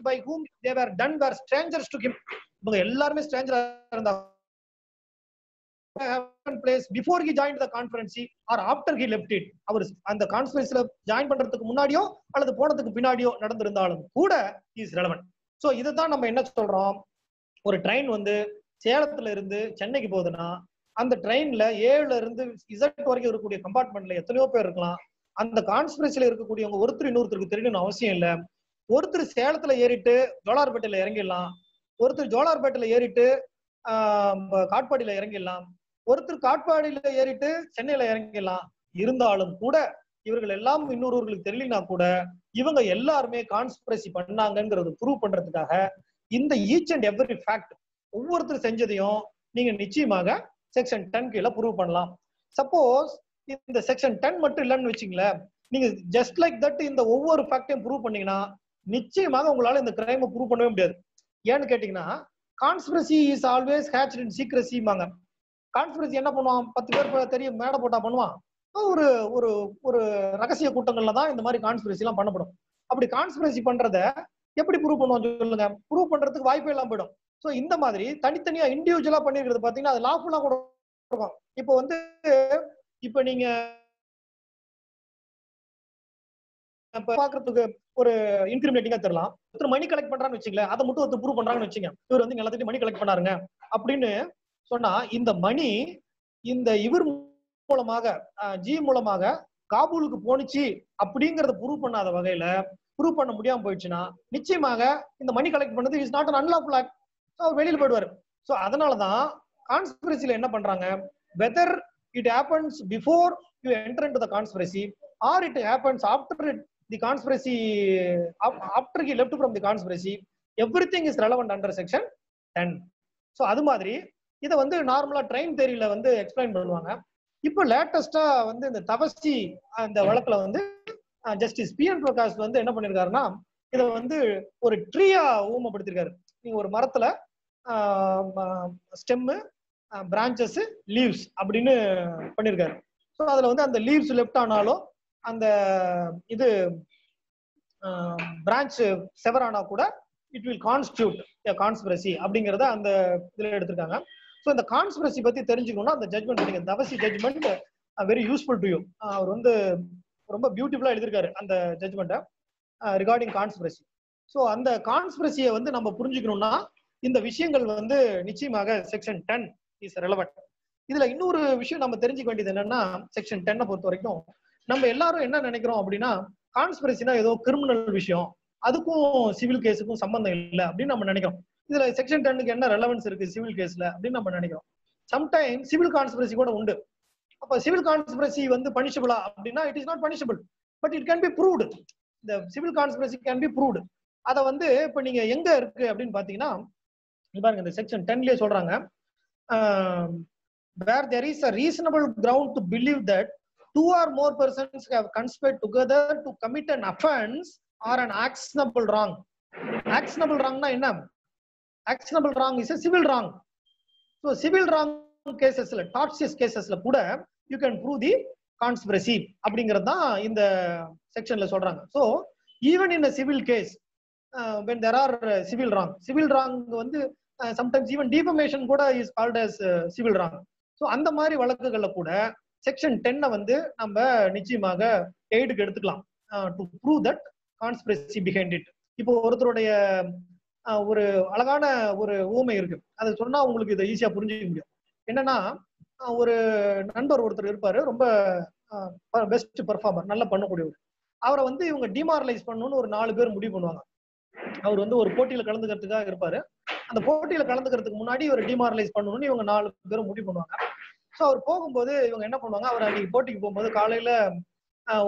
By whom they were done were strangers to him. இவங்க எல்லாருமே ஸ்ட்ரேஞ்சரா இருந்தாங்க place before he join the conference or after he left it அவர் அந்த கான்ஃபரன்ஸ்ல join பண்றதுக்கு முன்னாடியோ அல்லது போனதுக்கு பின்னாடியோ நடந்திருந்தாலும் கூட இஸ் ரெலவென்ட் ஸோ இதுதான் நம்ம என்ன சொல்றோம்? ஒரு ட்ரெயின் வந்து சேலத்துல இருந்து சென்னைக்கு போகுதுன்னா அந்த ட்ரெயின்ல ஏழுல இருந்து இசட் வரைக்கும் இருக்கக்கூடிய கம்பார்ட்மெண்ட்ல எத்தனையோ பேர் இருக்கலாம். அந்த கான்ஸ்பிரசில இருக்கக்கூடியவங்க ஒருத்தர் இன்னொருத்தருக்கு தெரியணும்னு அவசியம் இல்லை. ஒருத்தர் சேலத்துல ஏறிட்டு ஜோலார்பேட்டையில இறங்கிடலாம். ஒருத்தர் ஜோலார்பேட்டையில ஏறிட்டு காட்பாடியில இறங்கிடலாம். ஒருத்தர் காட்பாடியில ஏறிட்டு சென்னையில இறங்கிடலாம். இருந்தாலும் கூட இவர்கள் எல்லாம் இன்னொருவர்களுக்கு தெரியலனா கூட இவங்க எல்லாருமே கான்ஸ்பிரசி பண்ணாங்கிறது ப்ரூவ் பண்றதுக்காக இந்த ஈச் அண்ட் எவ்ரி ஃபேக்ட் ஒவ்வொருத்தர் செஞ்சதையும் நீங்க நிச்சயமாக செக்ஷன் டென் கீழே ப்ரூவ் பண்ணலாம். சப்போஸ் இந்த செக்ஷன் டென் மட்டும் இல்லைன்னு வச்சுங்களேன் நீங்க ஜஸ்ட் லைக் தட் இந்த ஒவ்வொரு ஃபேக்டையும் ப்ரூவ் பண்ணீங்கன்னா நிச்சயமாக உங்களால இந்த கிரைமை ப்ரூவ் பண்ணவே முடியாது. ஏன்னு கேட்டீங்கன்னா conspiracy is always hatch in சீக்ரஸிமாங்க conspiracy என்ன பண்ணுவான்? பத்து பேர் தெரியும் மேடை போட்டா பண்ணுவான். ஒரு ஒரு ஒரு ரகசிய கூட்டங்கள்ல தான் இந்த மாதிரி கான்ஸ்பிரசி எல்லாம் பண்ணப்படும். அப்படி கான்ஸ்பிரசி பண்றத எப்படி ப்ரூவ் பண்ணுவோம் சொல்லுங்க? ப்ரூவ் பண்றதுக்கு வாய்ப்பே எல்லாம் போயிடும். ஸோ இந்த மாதிரி தனித்தனியா இண்டிவிஜுவலா பண்ணிருக்கிறது பாத்தீங்கன்னா அது லாஃபுல்லா கூட இருக்கும். இப்போ வந்து இப்போ நீங்க இப்ப பாக்குறதுக்கு ஒரு இன்கிரிமினேட்டிங்கா தெரியலாம். ஒருத்தர் மணி கலெக்ட் பண்றான்னு வச்சுங்களேன் அதை மட்டும் ஒருத்தர் ப்ரூவ் பண்றாங்கன்னு வச்சுங்க இவர் வந்து எல்லாத்தையும் மணி கலெக்ட் பண்ணாருங்க. அப்படின்னு சொன்னா இந்த மணி இந்த இவர் மூலமாக ஜி மூலமாக காபூலுக்கு போணுச்சு அப்படிங்கறத ப்ரூவ் பண்ணாத வகையில ப்ரூவ் பண்ண முடியாம போயிடுச்சுன்னா நிச்சயமாக இந்த மணி கலெக்ட் பண்ணது is not an unlawful act அவர் வெளியில போயிடுவாரு. ஸோ அதனாலதான் கான்ஸ்பிரசில என்ன பண்றாங்க? Whether it happens before you enter into the conspiracy or it happens after the conspiracy after he left from the conspiracy everything is relevant under section ten so அது மாதிரி இதை வந்து நார்மலா ட்ரெயின் தேரியில வந்து எக்ஸ்பிளைன் பண்ணுவாங்க. இப்போ லேட்டஸ்டா வந்து இந்த தவசி அந்த வழக்குல வந்து ஜஸ்டிஸ் பி என் பிரகாஷ் வந்து என்ன பண்ணிருக்காருன்னா இதை வந்து ஒரு ட்ரீயா ஊமப்படுத்திருக்காரு. நீங்க ஒரு மரத்துல ஸ்டெம்மு பிரான்ச்சஸ் லீவ்ஸ் அப்படின்னு பண்ணிருக்காரு. ஸோ அதுல வந்து அந்த லீவ்ஸ் லெஃப்ட் ஆனாலும் அந்த இது பிரான்ச் செவரானா கூட இட் வில் கான்ஸ்டியூட் கான்ஸ்பிரசி அப்படிங்கறத அந்த இதுல எடுத்திருக்காங்க. ஸோ இந்த கான்ஸ்பிரசி பத்தி தெரிஞ்சுக்கணும்னா அந்த ஜட்மெண்ட் நீங்க தவசி judgment very useful to you அவர் வந்து ரொம்ப பியூட்டிஃபுல்லா எழுதியிருக்காரு அந்த ஜட்மெண்ட்டை ரிகார்டிங் கான்ஸ்பிரசி ஸோ அந்த கான்ஸ்பிரசியை வந்து நம்ம புரிஞ்சுக்கணும்னா இந்த விஷயங்கள் வந்து நிச்சயமாக செக்ஷன் டென் இஸ் ரெலவெண்ட் இதுல இன்னொரு விஷயம் நம்ம தெரிஞ்சுக்க வேண்டியது என்னன்னா செக்ஷன் டென்னை பொறுத்த வரைக்கும் நம்ம எல்லாரும் என்ன நினைக்கிறோம் அப்படின்னா கான்ஸ்பிரசினா ஏதோ கிரிமினல் விஷயம் அதுக்கும் சிவில் கேஸுக்கும் சம்பந்தம் இல்லை அப்படின்னு நம்ம நினைக்கிறோம். இதுல செக்ஷன் டென்னுக்கு என்ன ரெலவன்ஸ் இருக்கு சிவில் கேஸ்ல அப்படின்னு நம்ம நினைக்கிறோம். சம்டைம் சிவில் கான்ஸ்பிரசி கூட உண்டு. அப்ப சிவில் கான்ஸ்பிரசி வந்து பனிஷபிளா அப்படின்னா it is not punishable but it can be proved இந்த civil conspiracy can be proved அதை வந்து இப்ப நீங்க எங்க இருக்கு அப்படின்னு பாத்தீங்கன்னா பாருங்க இந்த செக்ஷன் டென்லயே சொல்றாங்க. Where there is a reasonable ground to believe that two or more persons have conspired together to commit an offence or an actionable wrong actionable ராங்னா என்ன? Actionable wrong is civil wrong so civil wrong கேசஸ்ல tortious கேசஸ்ல கூட you can prove the conspiracy அப்படிங்கிறது தான் இந்த செக்ஷன்ல சொல்றாங்க. So even in a civil case when there are civil wrong civil wrong வந்து sometimes even defamation கூட is called as civil wrong so அந்த மாதிரி வழக்குகள்ல கூட செக்ஷன் டென்னை வந்து நம்ம நிச்சயமாக எய்டுக்கு எடுத்துக்கலாம். To prove that conspiracy behind it இப்போ ஒருத்தருடைய ஒரு அழகான ஒரு ஊமை இருக்கு. அதை சொன்னா உங்களுக்கு இதை ஈஸியா புரிஞ்சுக்க முடியும். என்னன்னா ஒரு நண்பர் ஒருத்தர் இருப்பாரு. ரொம்ப பெஸ்ட் பெர்ஃபார்மர் நல்லா பண்ணக்கூடியவர். அவரை வந்து இவங்க டிமாரலைஸ் பண்ணணும்னு ஒரு நாலு பேர் முடிவு பண்ணுவாங்க. அவர் வந்து ஒரு போட்டியில கலந்துக்கிறதுக்காக இருப்பாரு. அந்த போட்டியில கலந்துக்கிறதுக்கு முன்னாடி இவர் டிமாரலைஸ் பண்ணணும்னு இவங்க நாலு பேரும் முடிவு பண்ணுவாங்க. ஸோ அவர் போகும்போது இவங்க என்ன பண்ணுவாங்க? அவர் அன்னைக்கு போட்டிக்கு போகும்போது காலையில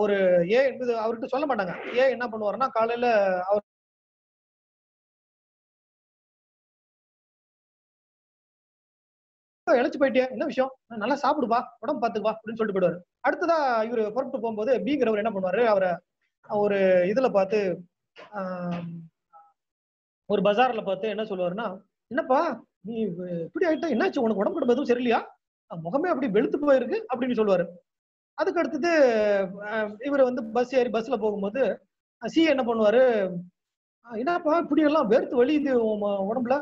ஒரு ஏ என்பது அவர்கிட்ட சொல்ல மாட்டாங்க. ஏ என்ன பண்ணுவாருன்னா காலையில அவர் இழைச்சு போயிட்டே என்ன விஷயம்? நல்லா சாப்பிடுவா உடம்பு பாத்துக்குவா அப்படின்னு சொல்லிட்டு போயிடுவாரு. அடுத்ததா இவரு புறப்பட்டு போகும்போது பிங்கிறவர் என்ன பண்ணுவாரு? அவரை ஒரு இதுல பார்த்து ஒரு பஜார்ல பார்த்து என்ன சொல்லுவாருன்னா என்னப்பா நீ இப்படி ஆயிட்டா என்னாச்சு? உனக்கு உடம்பு உடம்பு எதுவும் சரியில்லையா? முகமே அப்படி வெளுத்து போயிருக்கு அப்படின்னு சொல்லுவாரு. அதுக்கு அடுத்தது இவர் வந்து பஸ் ஏறி பஸ்ல போகும்போது சி என்ன பண்ணுவாரு? என்னப்பா இப்படி எல்லாம் வேர்த்து வலியுது உடம்புல?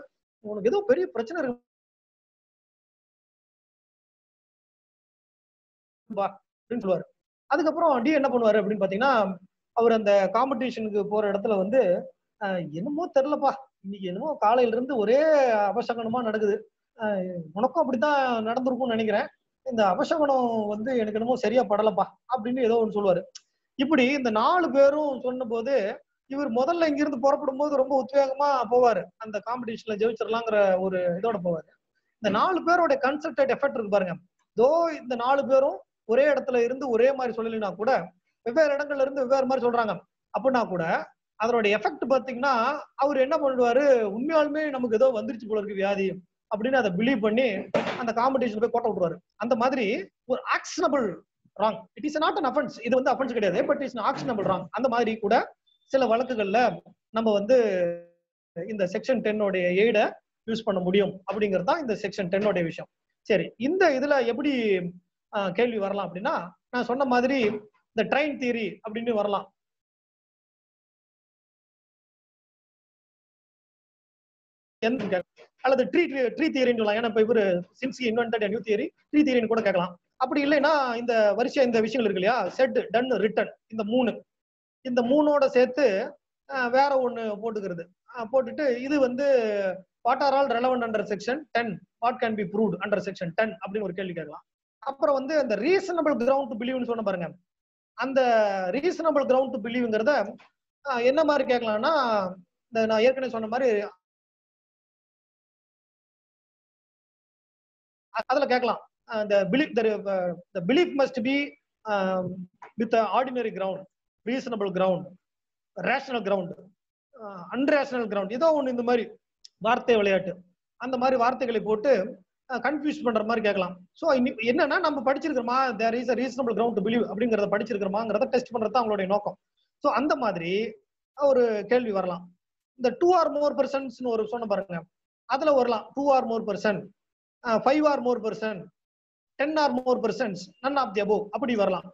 உனக்கு ஏதோ பெரிய பிரச்சனை இருக்கு அப்படின்னு சொல்லுவாரு. அதுக்கப்புறம் டி என்ன பண்ணுவாரு அப்படின்னு பாத்தீங்கன்னா அவர் அந்த காம்படிஷனுக்கு போற இடத்துல வந்து என்னமோ தெரிலப்பா இன்னைக்கு என்னமோ காலையில இருந்து ஒரே அபசகனமா நடக்குது. உனக்கும் அப்படித்தான் நடந்திருக்கும்னு நினைக்கிறேன். இந்த அபசகனம் வந்து எனக்கு என்னமோ சரியா படலப்பா அப்படின்னு ஏதோ ஒன்று சொல்லுவாரு. இப்படி இந்த நாலு பேரும் சொன்ன போது இவர் முதல்ல இங்கிருந்து புறப்படும் போது ரொம்ப உத்வேகமா போவாரு. அந்த காம்படிஷன்ல ஜெயிச்சிடலாங்கிற ஒரு இதோட போவாரு. இந்த நாலு பேரோட கன்சல்டட் எஃபெக்ட் இருக்கு பாருங்க. தோ இந்த நாலு பேரும் ஒரே இடத்துல இருந்து ஒரே மாதிரி சொல்லலைன்னா கூட வெவ்வேறு இடங்கள்ல இருந்து வெவ்வேறு மாதிரி சொல்றாங்க. அப்படின்னா கூட அதனோட எஃபெக்ட் பாத்தீங்கன்னா அவர் என்ன பண்ணுவாரு? உண்மையாலுமே நமக்கு ஏதோ வந்துருச்சு போல இருக்கு வியாதி அப்படின்னு அதை பிலீவ் பண்ணி அந்த காம்படிஷன் போய் கோட்டை விட்டுருவாரு. அந்த மாதிரி ஒரு actionable wrong it is not an offence இது வந்து அஃபன்ஸ் கிடையாது. பட் இஸ் ஆக்ஷனபிள் ராங் அந்த மாதிரி கூட சில வழக்குகள்ல நம்ம வந்து இந்த செக்ஷன் டென்னோடைய எய்டை யூஸ் பண்ண முடியும் அப்படிங்கிறது தான் இந்த செக்ஷன் டென்னோடைய விஷயம். சரி இந்த இதுல எப்படி கேள்வி வரலாம் அப்படின்னா நான் சொன்ன மாதிரி இந்த ட்ரெயின் தியரி அப்படின்னு வரலாம். அல்லது ட்ரீ ட்ரீ தியரின்னு சொல்லலாம். ஏன்னா இப்போ இவரு since invented new theory tree தியரின்னு கூட கேட்கலாம். அப்படி இல்லைன்னா இந்த வரிசை இந்த விஷயங்கள் இருக்கு இல்லையா? செட் டன் ரிட்டன் இந்த மூணு. இந்த மூணோட சேர்த்து வேற ஒன்று போட்டுக்கிறது. போட்டுட்டு இது வந்து what are all relevant under section ten what can be proved under section ten அப்படின்னு ஒரு கேள்வி கேட்கலாம். அப்புறம் வந்து அந்த ரீசனபிள் கிரவுண்ட் டு பிலீவ்னு சொன்ன பாருங்க. அந்த ரீசனபிள் கிரவுண்ட் டு பிலீவ்ங்கிறத என்ன மாதிரி கேட்கலாம்னா இந்த நான் ஏற்கனவே சொன்ன மாதிரி அதுல கேட்கலாம். இந்த belief the uh, must be with ordinary ground reasonable ground rational ground unrational ground ஏதோ ஒன்று இந்த மாதிரி வார்த்தை விளையாட்டு. அந்த மாதிரி வார்த்தைகளை போட்டு கன்ஃபியூஸ் பண்ற மாதிரி கேட்கலாம். ஸோ என்னன்னா நம்ம படிச்சிருக்கிறோமா there is reasonable ground to believe அப்படிங்கிறத படிச்சிருக்கிறோமாங்கிறத டெஸ்ட் பண்றது அவங்களுடைய நோக்கம். ஸோ அந்த மாதிரி ஒரு கேள்வி வரலாம். இந்த டூ ஆர் மோர் பர்சன்ஸ்னு ஒரு சொன்ன பாருங்க. அதுல வரலாம். Two or more person five or more person ten or more persons none of the above அப்படி வரலாம்.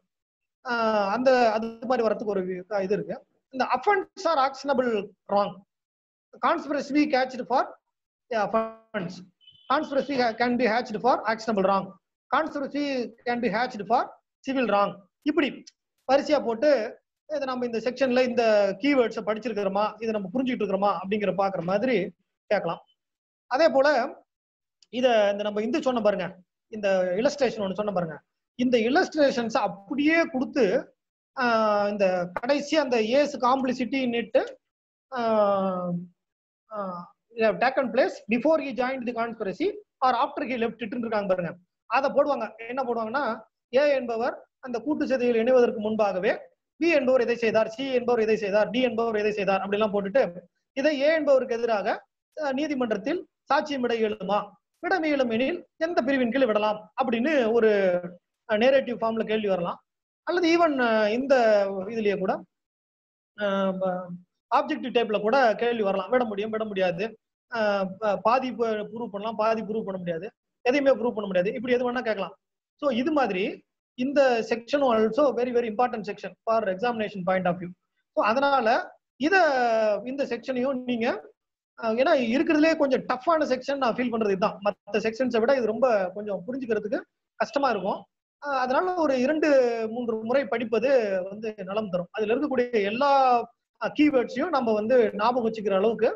அந்த அது மாதிரி வரத்துக்கு ஒரு இது இருக்கு. இந்த offence or actionable wrong conspiracy catch for offence conspiracy can be hatched for actionable wrong conspiracy can be hatched for civil wrong இப்படி வரிசையா போட்டு இதை நம்ம இந்த செக்ஷன்ல இந்த கீவேர்ட்ஸை படிச்சிருக்கிறோமா இதை நம்ம புரிஞ்சுக்கிட்டு இருக்கிறோமா அப்படிங்கிற பாக்குற மாதிரி கேட்கலாம். அதே போல இத இந்த நம்ம இந்து சொன்ன பாருங்க இந்த இலஸ்ட்ரேஷன் ஒன்று சொன்ன பாருங்க. இந்த இலஸ்ட்ரேஷன்ஸ் அப்படியே கொடுத்து இந்த கடைசி அந்த A's காம்ப்ளிசிட்டின்னுட்டு taken place before he join the conspiracy or after he left இருக்காங்க பாருங்க. அதை போடுவாங்க. என்ன போடுவாங்கன்னா ஏ என்பவர் அந்த கூட்டு சதியில் இணைவதற்கு முன்பாகவே பி என்பவர் இதை செய்தார்? சி என்பவர் இதை செய்தார்? டி என்பவர் இதை செய்தார்? அப்படிலாம் போட்டுட்டு இதை ஏ என்பவருக்கு எதிராக uh, நீதிமன்றத்தில் சாட்சியம் விட இயலுமா? விட இயலும் எனில் எந்த பிரிவின் கீழ் விடலாம்? அப்படின்னு ஒரு uh, நேரேட்டிவ் ஃபார்ம்ல கேள்வி வரலாம். அல்லது ஈவன் uh, இந்த இதுலயே கூட ஆப்ஜெக்டிவ் டைப்ல கூட கேள்வி வரலாம். விட முடியும் விட முடியாது. பாதி ப்ரூவ் பண்ணலாம் பாதி ப்ரூவ் பண்ண முடியாது. எதையுமே ப்ரூவ் பண்ண முடியாது. இப்படி எது வேணா கேட்கலாம். ஸோ இது மாதிரி இந்த செக்ஷனும் also very very important section for examination point of view so அதனால இதை இந்த செக்ஷனையும் நீங்க ஏன்னா இருக்கிறதுலே கொஞ்சம் டஃப்பான செக்ஷன் நான் ஃபீல் பண்றது இதுதான். மற்ற செக்ஷன்ஸை விட இது ரொம்ப கொஞ்சம் புரிஞ்சுக்கிறதுக்கு கஷ்டமா இருக்கும். அதனால ஒரு இரண்டு மூன்று முறை படிப்பது வந்து நலம் தரும். அதுல இருக்கக்கூடிய எல்லா கீவேர்ட்ஸையும் நம்ம வந்து ஞாபகம் வச்சுக்கிற அளவுக்கு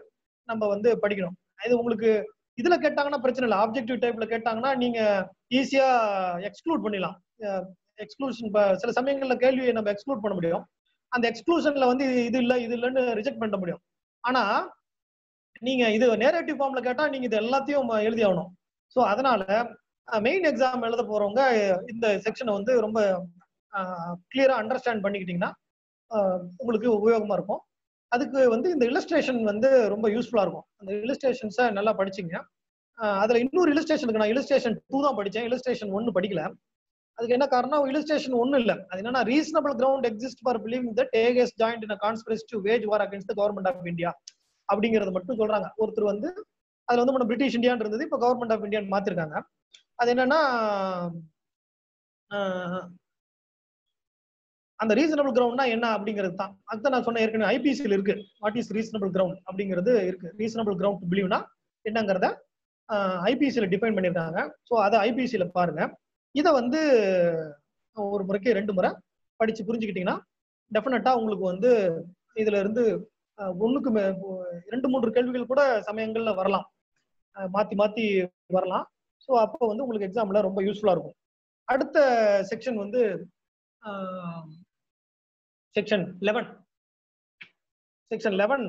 நம்ம வந்து படிக்கணும். இது உங்களுக்கு இதுல கேட்டாங்கன்னா பிரச்சனை இல்லை. ஆப்ஜெக்டிவ் டைப்ல கேட்டாங்கன்னா நீங்க ஈஸியா எக்ஸ்க்ளூட் பண்ணிடலாம். எக்ஸ்க்ளூஷன் சில சமயங்கள்ல கேள்வியை நம்ம எக்ஸ்க்ளூட் பண்ண முடியும். அந்த எக்ஸ்க்ளூஷன்ல வந்து இது இல்லை இது இல்லைன்னு ரிஜெக்ட் பண்ண முடியும். ஆனா நீங்க இது நேரேட்டிவ் ஃபார்ம்ல கேட்டா நீங்க இது எல்லாத்தையும் எழுதி ஆகணும். ஸோ அதனால மெயின் எக்ஸாம் எழுத போறவங்க இந்த செக்ஷனை வந்து ரொம்ப கிளியரா அண்டர்ஸ்டாண்ட் பண்ணிக்கிட்டீங்கன்னா உங்களுக்கு உபயோகமா இருக்கும். அதுக்கு வந்து இந்த இலஸ்ட்ரேஷன் வந்து ரொம்ப யூஸ்ஃபுல்லா இருக்கும். அந்த இலஸ்ட்ரேஷன்ஸை நல்லா படிச்சிங்க. அதுல இன்னொரு இலஸ்ட்ரேஷனுக்கு நான் இலஸ்ட்ரேஷன் டூ தான் படித்தேன் இலஸ்ட்ரேஷன் ஒன்று படிக்கல. அதுக்கு என்ன காரணம் இலஸ்ட்ரேஷன் ஒன்றும் இல்லை. அது என்னன்னா reasonable ground exist for believing that A has joined in conspiracy to wage war against government of India அப்படிங்கிறத மட்டும் சொல்றாங்க. ஒருத்தர் வந்து அதுல வந்து நம்ம பிரிட்டிஷ் இந்தியான் இருந்தது. இப்போ கவர்மெண்ட் ஆஃப் இந்தியான்னு மாத்திருக்காங்க. அது என்னன்னா அந்த ரீசனபிள் கிரவுண்ட்னா என்ன அப்படிங்கிறது தான். அதுதான் நான் சொன்ன ஏற்கனவே ஐபிசியில் இருக்கு. வாட் இஸ் ரீசனபிள் கிரவுண்ட் அப்படிங்கிறது இருக்கு. ரீசனபிள் கிரவுண்ட் பிலீவ்னா என்னங்கிறத ஐபிசியில் டிஃபைன் பண்ணியிருக்காங்க. ஸோ அதை ஐபிசியில் பாருங்க. இதை வந்து ஒரு முறைக்கு ரெண்டு முறை படிச்சு புரிஞ்சுக்கிட்டீங்கன்னா டெஃபினட்டா உங்களுக்கு வந்து இதுல இருந்து ஒண்ணுக்கு இரண்டு மூன்று கேள்விகள் கூட சமயங்கள்ல வரலாம். மாத்தி மாத்தி வரலாம். ஸோ அப்போ வந்து உங்களுக்கு எக்ஸாம்ல ரொம்ப யூஸ்ஃபுல்லா இருக்கும். அடுத்த செக்ஷன் வந்து செக்ஷன் லெவன் செக்ஷன் லெவன்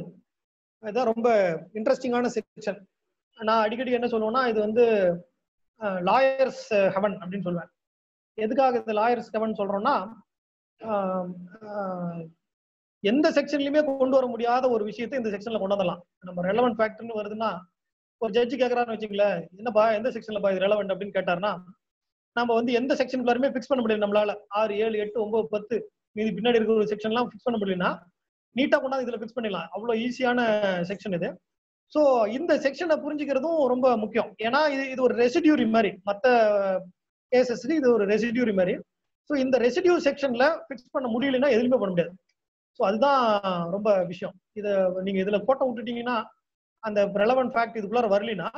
இதான் ரொம்ப இன்ட்ரெஸ்டிங்கான செக்ஷன் நான் அடிக்கடி என்ன சொல்லுவேன்னா இது வந்து லாயர்ஸ் ஹெவன் அப்படின்னு சொல்லுவேன். எதுக்காக இந்த லாயர்ஸ் ஹெவன் சொல்றோம்னா எந்த செக்ஷன்லயுமே கொண்டு வர முடியாத ஒரு விஷயத்தை இந்த செக்ஷன்ல கொண்டு வந்துடலாம். நம்ம ரெலவெண்ட் ஃபேக்டர்னு வருதுன்னா ஒரு ஜட்ஜி கேட்கறான்னு வச்சுங்களேன் என்னப்பா எந்த செக்ஷன்லப்பா இது ரெலவெண்ட் அப்படின்னு கேட்டாருன்னா நம்ம வந்து எந்த செக்ஷனுக்குள்ளாருமே ஃபிக்ஸ் பண்ண முடியாது நம்மளால. ஆறு ஏழு எட்டு ஒன்பது பத்து மீதி பின்னாடி இருக்கிற ஒரு செக்ஷன்லாம் ஃபிக்ஸ் பண்ண முடியலன்னா நீட்டாக கொண்டாந்து இதில் ஃபிக்ஸ் பண்ணிடலாம். அவ்வளோ ஈஸியான செக்ஷன் இது. ஸோ இந்த செக்ஷனை புரிஞ்சுக்கிறதும் ரொம்ப முக்கியம். ஏன்னா இது இது ஒரு ரெசிடியூரி மாதிரி. மற்ற கேசஸ்க்கு இது ஒரு ரெசிடியூரி மாதிரி. ஸோ இந்த ரெசிடியூ செக்ஷனில் ஃபிக்ஸ் பண்ண முடியலன்னா எதுவுமே பண்ண முடியாது. ஸோ அதுதான் ரொம்ப விஷயம். இதை நீங்கள் இதில் கோட்டை விட்டுட்டீங்கன்னா அந்த ரெலவெண்ட் ஃபேக்ட் இதுக்குள்ளார வரலினா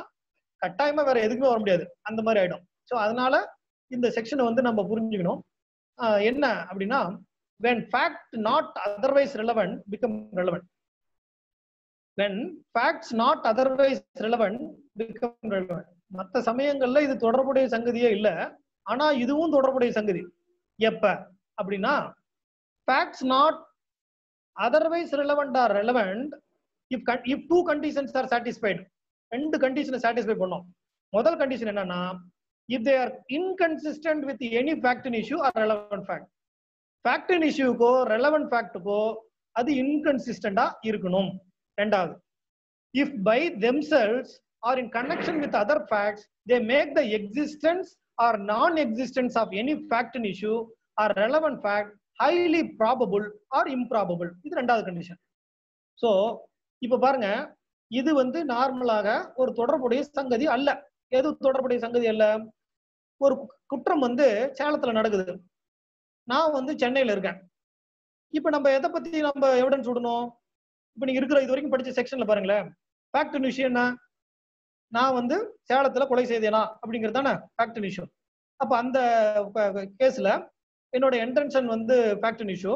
கட்டாயமாக வேற எதுக்குமே வர முடியாது. அந்த மாதிரி ஆயிடும். ஸோ அதனால இந்த செக்ஷனை வந்து நம்ம புரிஞ்சுக்கணும். என்ன அப்படின்னா when fact not otherwise relevant become relevant. When facts not otherwise relevant become relevant. மற்ற சமயங்கள்ல இது தொடர்புடைய சங்கதியே இல்ல. ஆனா இதுவும் தொடர்புடைய சங்கதி. எப்ப? அப்படின்னா facts not otherwise relevant are relevant if if two conditions are satisfied ரெண்டு கண்டிஷனை சாட்டிஸ்ஃபை பண்ணோம். முதல் கண்டிஷன் என்னன்னா if they are inconsistent with any fact in issue or relevant fact fact and issue relevant ஃபேக்ட்டுக்கோ அது இன்கன்சிஸ்டண்டா இருக்கணும். ரெண்டாவது if by themselves or in connection with other facts they make the existence or non existence of any fact and issue or relevant fact highly probable or improbable இது ரெண்டாவது condition so இப்போ பாருங்க இது வந்து நார்மலாக ஒரு தொடர்புடைய சங்கதி அல்ல. எது தொடர்புடைய சங்கதி அல்ல? ஒரு குற்றம் வந்து சேலத்துல நடக்குது. நான் வந்து சென்னையில இருக்கேன். இப்ப நம்ம எதை பத்தி நம்ம எவிடன்ஸ் விடணும்? இப்ப நீங்க இருக்கிற இது வரைக்கும் படிச்ச செக்ஷன்ல பாருங்களேன். ஃபேக்ட் விஷயம் என்ன? நான் வந்து சேலத்துல கொலை செய்தேனா? அப்படிங்கிறது தானே ஃபேக்ட் இஷ்யூ அப்ப அந்த கேஸ்ல என்னோட என்டென்ஷன் வந்து ஃபேக்ட் இஷ்யூ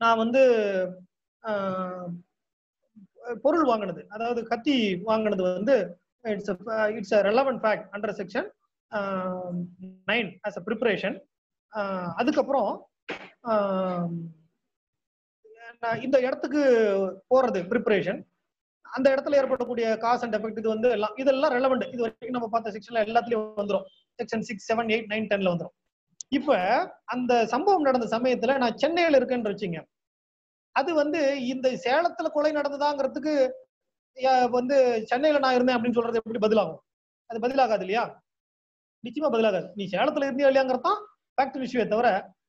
நான் வந்து பொருள் வாங்கினது. அதாவது கத்தி வாங்கினது வந்து it's it's a fact under section nine as a preparation அதுக்கப்புறம் இந்த இடத்துக்கு போறது ப்ரிப்பரேஷன் அந்த இடத்துல ஏற்படக்கூடிய காஸ் அண்ட் எஃபெக்ட் இது வந்து எல்லாம் இதெல்லாம் ரெலவெண்ட் இது வரைக்கும் நம்ம பார்த்த செக்ஷன்ல எல்லாத்துலயும் வந்துடும் section six seven eight nine டென்ல வந்துடும் இப்ப அந்த சம்பவம் நடந்த சமயத்துல நான் சென்னையில இருக்கேன்னு வச்சுங்க. அது வந்து இந்த சேலத்துல கொலை நடந்ததாங்கிறதுக்கு வந்து சென்னையில நான் இருந்தேன் அப்படின்னு சொல்றது எப்படி பதிலாகும்? அது பதிலாகாது இல்லையா? நிச்சயமா பதிலாகாது. நீ சேலத்துல இருந்தியா இல்லையாங்கிறதான் ஃபேக்டரி விஷயமே தவிர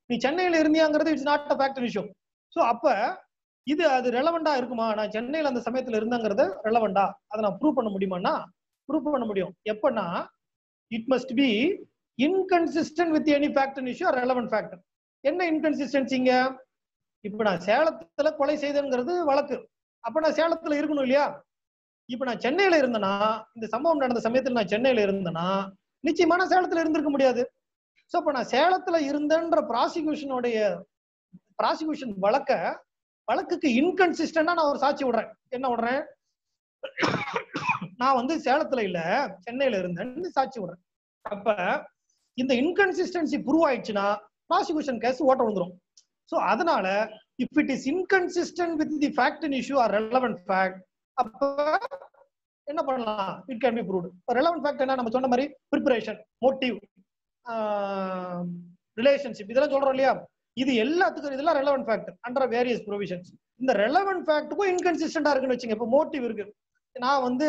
நீ சென்னையில இருந்தியாங்கிறது இட்ஸ் நாட் அ ஃபேக்ட் விஷயம் ஸோ அப்ப இது அது ரெலவெண்டா இருக்குமா? நான் சென்னையில அந்த சமயத்துல இருந்தேங்கிறது ரெலவெண்டா அதை நான் ப்ரூவ் பண்ண முடியுமான்னா ப்ரூவ் பண்ண முடியும். எப்பன்னா it must be inconsistent with any factor issue relevant factor என்ன இன்கன்சிஸ்டன்சிங்க இப்ப நான் சேலத்துல கொலை செய்தேங்கிறது வழக்கு. அப்ப நான் சேலத்துல இருக்கணும் இல்லையா? இப்ப நான் சென்னையில இருந்தேன்னா இந்த சம்பவம் நடந்த சமயத்துல நான் சென்னையில இருந்தேன்னா நிச்சயமான சேலத்துல இருந்திருக்க முடியாது. ஸோ இப்போ நான் சேலத்துல இருந்தேன்ற ப்ராசிக்யூஷனுடைய ப்ராசிக்யூஷன் வழக்க வழக்குக்கு இன்கன்சிஸ்டண்டா நான் ஒரு சாட்சி விடுறேன். என்ன விடுறேன்? நான் வந்து சேலத்துல இல்ல சென்னையில இருந்தேன்னு சாட்சி விடுறேன். அப்ப இந்த இன்கன்சிஸ்டன்சி ப்ரூவ் ஆயிடுச்சுன்னா ப்ராசிக்யூஷன் கேஸ் ஓட்ட வந்துடும் ஸோ அதனால if it is inconsistent with the fact in issue or relevant fact அப்ப என்ன பண்ணலாம்? It can be proved relevant fact என்ன? நம்ம சொன்ன மாதிரி ப்ரிப்பரேஷன் மோட்டிவ் ரிலேஷன்ஷிப் இதெல்லாம் சொல்றோம் இல்லையா? இது எல்லாத்துக்கும் இதெல்லாம் relevant fact under various provisions இந்த ரெலவெண்ட் ஃபேக்ட்டுக்கும் இன்கன்சிஸ்டண்டா இருக்குன்னு வச்சுங்க. இப்போ மோட்டிவ் இருக்கு. நான் வந்து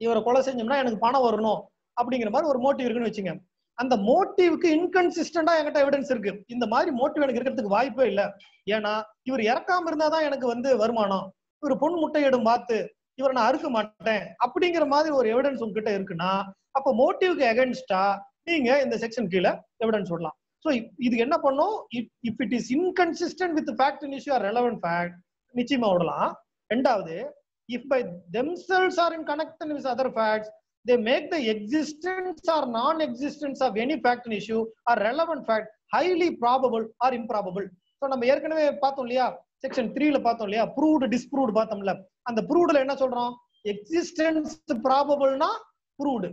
இவரை கொலை செஞ்சோம்னா எனக்கு பணம் வரணும் அப்படிங்கிற மாதிரி ஒரு மோட்டிவ் இருக்குன்னு வச்சுங்க. அந்த மோட்டிவ்க்கு இன்கன்சிஸ்டண்டா என்கிட்ட எவிடன்ஸ் இருக்கு. இந்த மாதிரி மோட்டிவ் எனக்கு இருக்கிறதுக்கு வாய்ப்பே இல்லை. ஏன்னா இவர் இறக்காம இருந்தாதான் எனக்கு வந்து வருமானம். இவர் பொன் முட்டையிடும் பார்த்து இவரை நான் அறுக்க மாட்டேன். அப்படிங்கிற மாதிரி ஒரு எவிடன்ஸ் உங்ககிட்ட இருக்குன்னா அப்போ மோட்டிவ்க்கு அகேன்ஸ்டா நீங்க இந்த செக்ஷன் கீழே எவிடன்ஸ் விடலாம். ஸோ இது என்ன பண்ணும்? If it is inconsistent with fact in issue or relevant fact நிச்சயமா விடலாம். ரெண்டாவது if by themselves or in connection with other facts they make the existence or non existence of any fact in issue or relevant fact highly probable or improbable so நம்ம ஏற்கனவே பார்த்தோம் இல்லையா? Section த்ரீல பார்த்தோம் இல்லையா? ப்ரூவ்டு டிஸ்ப்ரூவ்டு பார்த்தோம்ல. அந்த ப்ரூவ்டுல என்ன சொல்றோம்? எக்ஸிஸ்டன்ஸ் ப்ராபபிள்னா ப்ரூவ்டு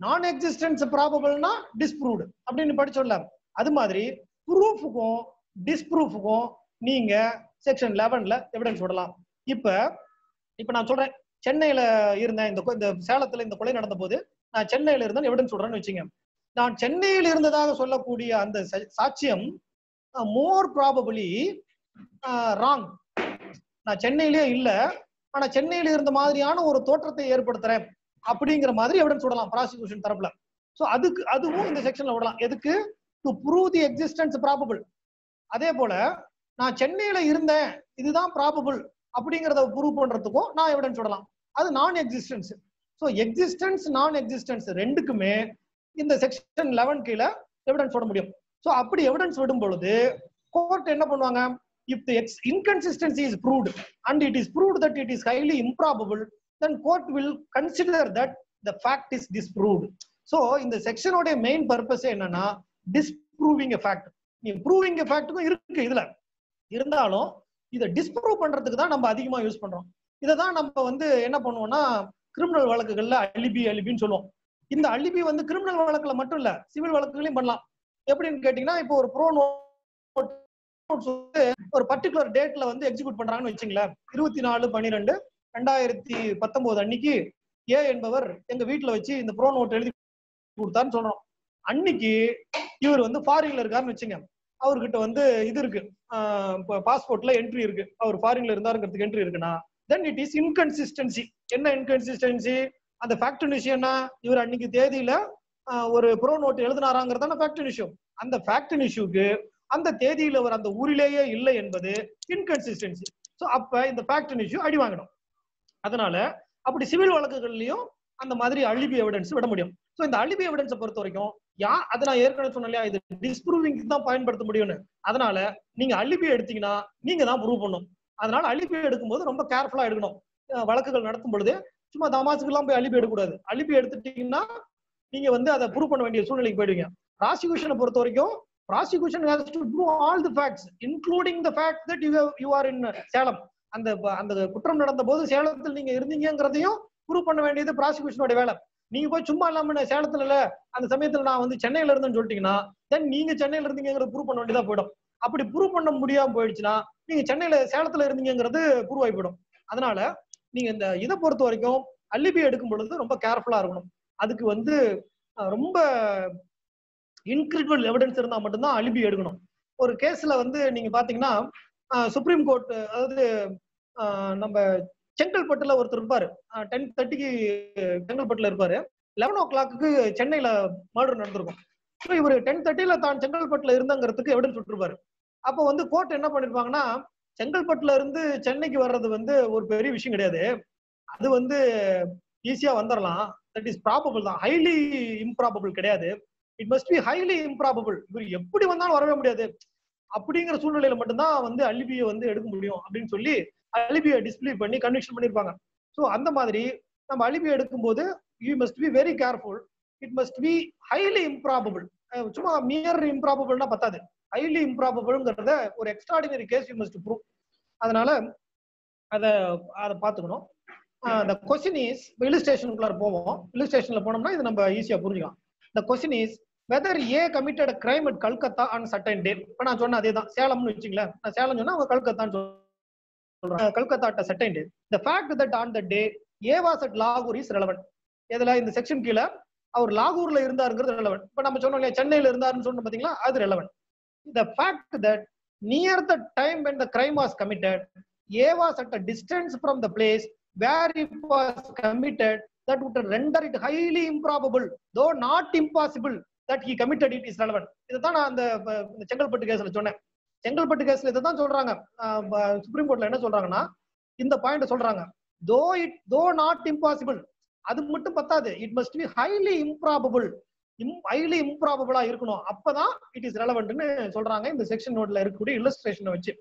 நான் எக்ஸிஸ்டன்ஸ் ப்ராபபிள்னா டிஸ்ப்ரூவ்டு அப்படின்னு படிச்சோம்ல அது மாதிரி ப்ரூஃபுக்கும் டிஸ்ப்ரூஃபுக்கும் நீங்க செக்ஷன் லெவன்ல எவிடன்ஸ் விடலாம். இப்ப இப்ப நான் சொல்றேன். சென்னையில இருந்தேன். இந்த இந்த சேலத்துல இந்த கொலை நடந்த போது நான் சென்னையில இருந்தேன் எவிடன்ஸ் சொல்றேன்னு வச்சுங்க. நான் சென்னையில் இருந்ததாக சொல்லக்கூடிய அந்த சாட்சியம் மோர் ப்ராபபிளி ராங் நான் சென்னையிலேயே இல்லை. ஆனா சென்னையில இருந்த மாதிரியான ஒரு தோற்றத்தை ஏற்படுத்துறேன். அப்படிங்கிற மாதிரி எவிடன்ஸ் விடலாம் ப்ராசிக்யூஷன் தரப்புல. சோ அதுக்கு அதுவும் இந்த செக்ஷன்ல விடலாம். எதுக்கு? To prove the existence probable அதே போல நான் சென்னையில இருந்தேன் இதுதான் ப்ராபபிள் அப்படிங்கிறத ப்ரூவ் பண்றதுக்கும் நான் எவிடன்ஸ் விடலாம். அது non existence so existence non existence ரெண்டுக்குமே இந்த செக்ஷன் லெவன் கீழே எவிடன்ஸ் விட முடியும். ஸோ அப்படி எவிடன்ஸ் விடும் பொழுது கோர்ட் என்ன பண்ணுவாங்க? If the X inconsistency is proved and it is proved that it is highly improbable then court will consider that the fact is disproved so இந்த செக்ஷனோட மெயின் பர்பஸ் என்னன்னா டிஸ்ப்ரூவிங் ஃபேக்ட் நீ proving ஃபேக்ட்டுக்கும் இருக்கு இதுல. இருந்தாலும் இதை டிஸ்ப்ரூவ் பண்றதுக்கு தான் நம்ம அதிகமா யூஸ் பண்றோம். இதை தான் நம்ம வந்து என்ன பண்ணுவோம்னா கிரிமினல் வழக்குகள்ல அலிபி அலிபின்னு சொல்லுவோம். இந்த அழிபி வந்து கிரிமினல் வழக்குல மட்டும் இல்ல சிவில் வழக்குகளையும் பண்ணலாம். எப்படின்னு கேட்டீங்கன்னா இப்போ ஒரு ப்ரோ ஒரு பர்டிகுலர் டேட்ல வந்து எக்ஸிக்யூட் பண்றாங்கன்னு வச்சுங்களேன். இருபத்தி நாலு பன்னிரெண்டு ரெண்டாயிரத்தி பத்தொன்பது அன்னைக்கு ஏ என்பவர் எங்க வீட்டுல வச்சு இந்த ப்ரோ நோட் எழுதி கொடுத்தாருன்னு சொல்றோம். அன்னைக்கு இவர் வந்து ஃபாரின்ல இருக்காருன்னு வச்சுங்க. அவர்கிட்ட வந்து இது இருக்கு. பாஸ்போர்ட்ல என்ட்ரி இருக்கு. அவர் ஃபாரின்ல இருந்தாருங்கிறதுக்கு என்ட்ரி இருக்குன்னா தென் இட் இஸ் இன்கன்சிஸ்டன்சி என்ன இன்கன்சிஸ்டன்சி அந்த ஃபேக்டர் விஷயம்னா இவர் அன்னைக்கு தேதியில ஒரு ப்ரோ நோட் எழுதினாராங்கிறதான ஃபேக்ட் இஷ்யூ அந்த ஃபேக்டர் இஷ்யூக்கு அந்த தேதியில அவர் அந்த ஊரிலேயே இல்லை என்பது இன்கன்சிஸ்டன்சி ஸோ அப்ப இந்த ஃபேக்டர் இஷ்யூ அடி வாங்கணும் அதனால அப்படி சிவில் வழக்குகள்லயும் அந்த மாதிரி அழிவு எவிடன்ஸ் விட முடியும். ஸோ இந்த அழிவு எவிடன்ஸை பொறுத்த வரைக்கும் யா அதை நான் ஏற்கனவே சொன்னேன் இல்லையா? இது டிஸ்ப்ரூவிங் தான் பயன்படுத்த முடியும்னு. அதனால நீங்க அழிவு எடுத்தீங்கன்னா நீங்க தான் ப்ரூவ் பண்ணும் அதனால அழிவு எடுக்கும்போது ரொம்ப கேர்ஃபுல்லா எடுக்கணும். வழக்குகள் நடத்தும் பொழுது சும்மா தமாசுக்கெல்லாம் போய் அழிவு எடுக்கக்கூடாது. அழிவு எடுத்துட்டீங்கன்னா நீங்க வந்து அதை ப்ரூவ் பண்ண வேண்டிய சூழ்நிலைக்கு போயிடுவீங்க. ப்ராசிக்யூஷனை பொறுத்த வரைக்கும் prosecution has to prove all the facts including the fact that you you are in Salem அந்த ப- அந்த குற்றம் நடந்த போது சேலத்தில் நீங்க இருந்தீங்கங்கிறதையும் ப்ரூவ் பண்ண வேண்டியது ப்ராசிக்யூஷனோட வேலை. நீங்க போய் சும்மா இல்லாம நான் சேலத்துல இல்ல அந்த சமயத்துல நான் வந்து சென்னையில இருந்தேன்னு சொல்லிட்டீங்கன்னா தென் நீங்க சென்னையில இருந்தீங்கிறது ப்ரூவ் பண்ண வேண்டியதா போயிடும். அப்படி ப்ரூவ் பண்ண முடியாம போயிடுச்சுன்னா நீங்க சென்னையில சேலத்துல இருந்தீங்கிறது ப்ரூவ் ஆகி போயிடும். அதனால நீங்க இந்த இதை பொறுத்த வரைக்கும் அல்லிபி எடுக்கும் பொழுது ரொம்ப கேர்ஃபுல்லா இருக்கணும். அதுக்கு வந்து ரொம்ப இன்கிரிடிபிள் எவிடன்ஸ் இருந்தா மட்டும்தான் அலிபி எடுக்கணும். ஒரு கேஸ்ல வந்து நீங்க பாத்தீங்கன்னா சுப்ரீம் கோர்ட் அதாவது நம்ம செங்கல்பட்டுல ஒருத்தர் இருப்பாரு. டென் தேர்ட்டிக்கு செங்கல்பட்டுல இருப்பாரு. லெவன் ஓ கிளாக்கு சென்னையில மர்டர் நடந்திருக்கும். ஸோ இவர் டென் தேர்ட்டில தான் செங்கல்பட்டுல இருந்தங்கிறதுக்கு எவிடன்ஸ் விட்டுருப்பாரு அப்போ வந்து கோர்ட் என்ன பண்ணிருப்பாங்கன்னா செங்கல்பட்டுல இருந்து சென்னைக்கு வர்றது வந்து ஒரு பெரிய விஷயம் கிடையாது. அது வந்து ஈஸியா வந்துடலாம் தட் இஸ் ப்ராபபிள் தான். ஹைலி இம்ப்ராபபிள் கிடையாது. It must be highly improbable இவர் எப்படி வந்தாலும் வரவே முடியாது. அப்படிங்கிற சூழ்நிலையில மட்டும்தான் வந்து அலிபியை வந்து எடுக்க முடியும் அப்படின்னு சொல்லி அலிபியை டிஸ்பிளே பண்ணி கன்விக்ஷன் பண்ணிருப்பாங்க ஸோ அந்த மாதிரி நம்ம அலிபியை எடுக்கும்போது you must be very careful it must be highly improbable சும்மா மியர் இம்ப்ராபபிள்னா பத்தாது. ஹைலி இம்ப்ராபபிள்ங்கிறத ஒரு extraordinary case you must prove அதனால அதை அதை பார்த்துக்கணும். the கொஸ்டின் இஸ் ஹில் ஸ்டேஷனுக்குள்ள போவோம். ஹில் ஸ்டேஷனில் போனோம்னா இது நம்ம ஈஸியாக புரிஞ்சுக்கலாம். இந்த question is whether A committed crime at Calcutta on certain day இப்போ நான் சொன்ன அதே தான் சேலம்னு வச்சுங்களேன் நான் சேலம் சொன்னா அவங்க கல்கத்தான்னு சொல்றேன் Calcutta at certain day the fact that on the day A was at லாகூர் இஸ் ரெலவன் இதுல இந்த செக்ஷன் கீழே அவர் லாகூர்ல இருந்தாருங்கிறது ரெலவென்ட் இப்போ நம்ம சொன்னோம் இல்லையா சென்னையில இருந்தாருன்னு சொன்ன பாத்தீங்களா அது relevant the fact that near the time when the crime was committed A was at a distance from the place where it was committed that would render it highly improbable though not impossible that he committed it is is இதை தான் நான் அந்த இந்த செங்கல்பட்டு கேஸ்ல சொன்னேன். செங்கல்பட்டு கேஸ்ல இதை தான் சொல்றாங்க சுப்ரீம் கோர்ட்ல என்ன சொல்றாங்கன்னா இந்த பாயிண்ட் சொல்றாங்க. தோ இட் தோ நாட் இம்பாசிபிள் அது மட்டும் பத்தாது. It must be highly improbable highly இம்ப்ராபபிளா இருக்கணும். அப்பதான் இட் இஸ் ரெலவென்ட்னு சொல்றாங்க. இந்த செக்ஷன் நோட்ல இருக்கக்கூடிய இல்லஸ்ட்ரேஷனை வச்சு.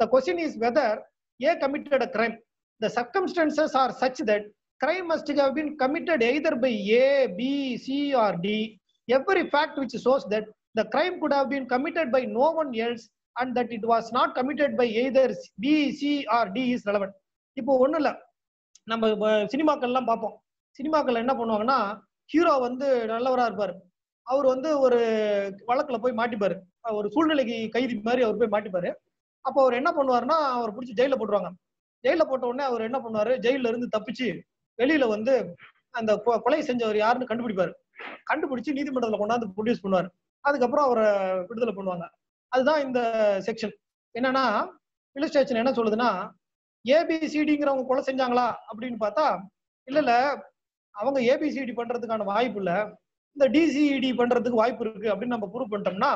The question is whether A committed a crime the circumstances are such that crime must have been committed either by A B C or D Every fact which shows that the crime could have been committed by no one else and that it was not committed by either B, C, or D is relevant. இப்போ ஒன்றும் இல்லை. நம்ம சினிமாக்கள்லாம் பார்ப்போம். சினிமாக்கள் என்ன பண்ணுவாங்கன்னா hero வந்து நல்லவராக இருப்பார். அவர் வந்து ஒரு வழக்கில் போய் மாட்டிப்பார். ஒரு சூழ்நிலைக்கு கைதி மாதிரி அவர் போய் மாட்டிப்பார். அப்போ அவர் என்ன பண்ணுவாருன்னா அவர் பிடிச்சி ஜெயிலில் போட்டுருவாங்க. ஜெயிலில் போட்ட உடனே அவர் என்ன பண்ணுவார்? ஜெயிலில் இருந்து தப்பிச்சு வெளியில வந்து அந்த கொ- கொலை செஞ்சவர் யாருன்னு கண்டுபிடிப்பாரு. கண்டுபிடிச்சு நீதிமன்றத்துல கொண்டாந்து ப்ரொடியூஸ் பண்ணுவார். அதுக்கப்புறம் அவரை விடுதலை பண்ணுவாங்க. அதுதான் இந்த செக்ஷன் என்னன்னா இல்லஸ்ட்ரேஷன் என்ன சொல்லுதுன்னா ஏபிசிடிங்கிறவங்க கொலை செஞ்சாங்களா அப்படின்னு பார்த்தா இல்ல இல்ல அவங்க ஏபிசிடி பண்றதுக்கான வாய்ப்பு இல்ல. இந்த டிசிஇடி பண்றதுக்கு வாய்ப்பு இருக்கு அப்படின்னு நம்ம ப்ரூவ் பண்ணிட்டோம்னா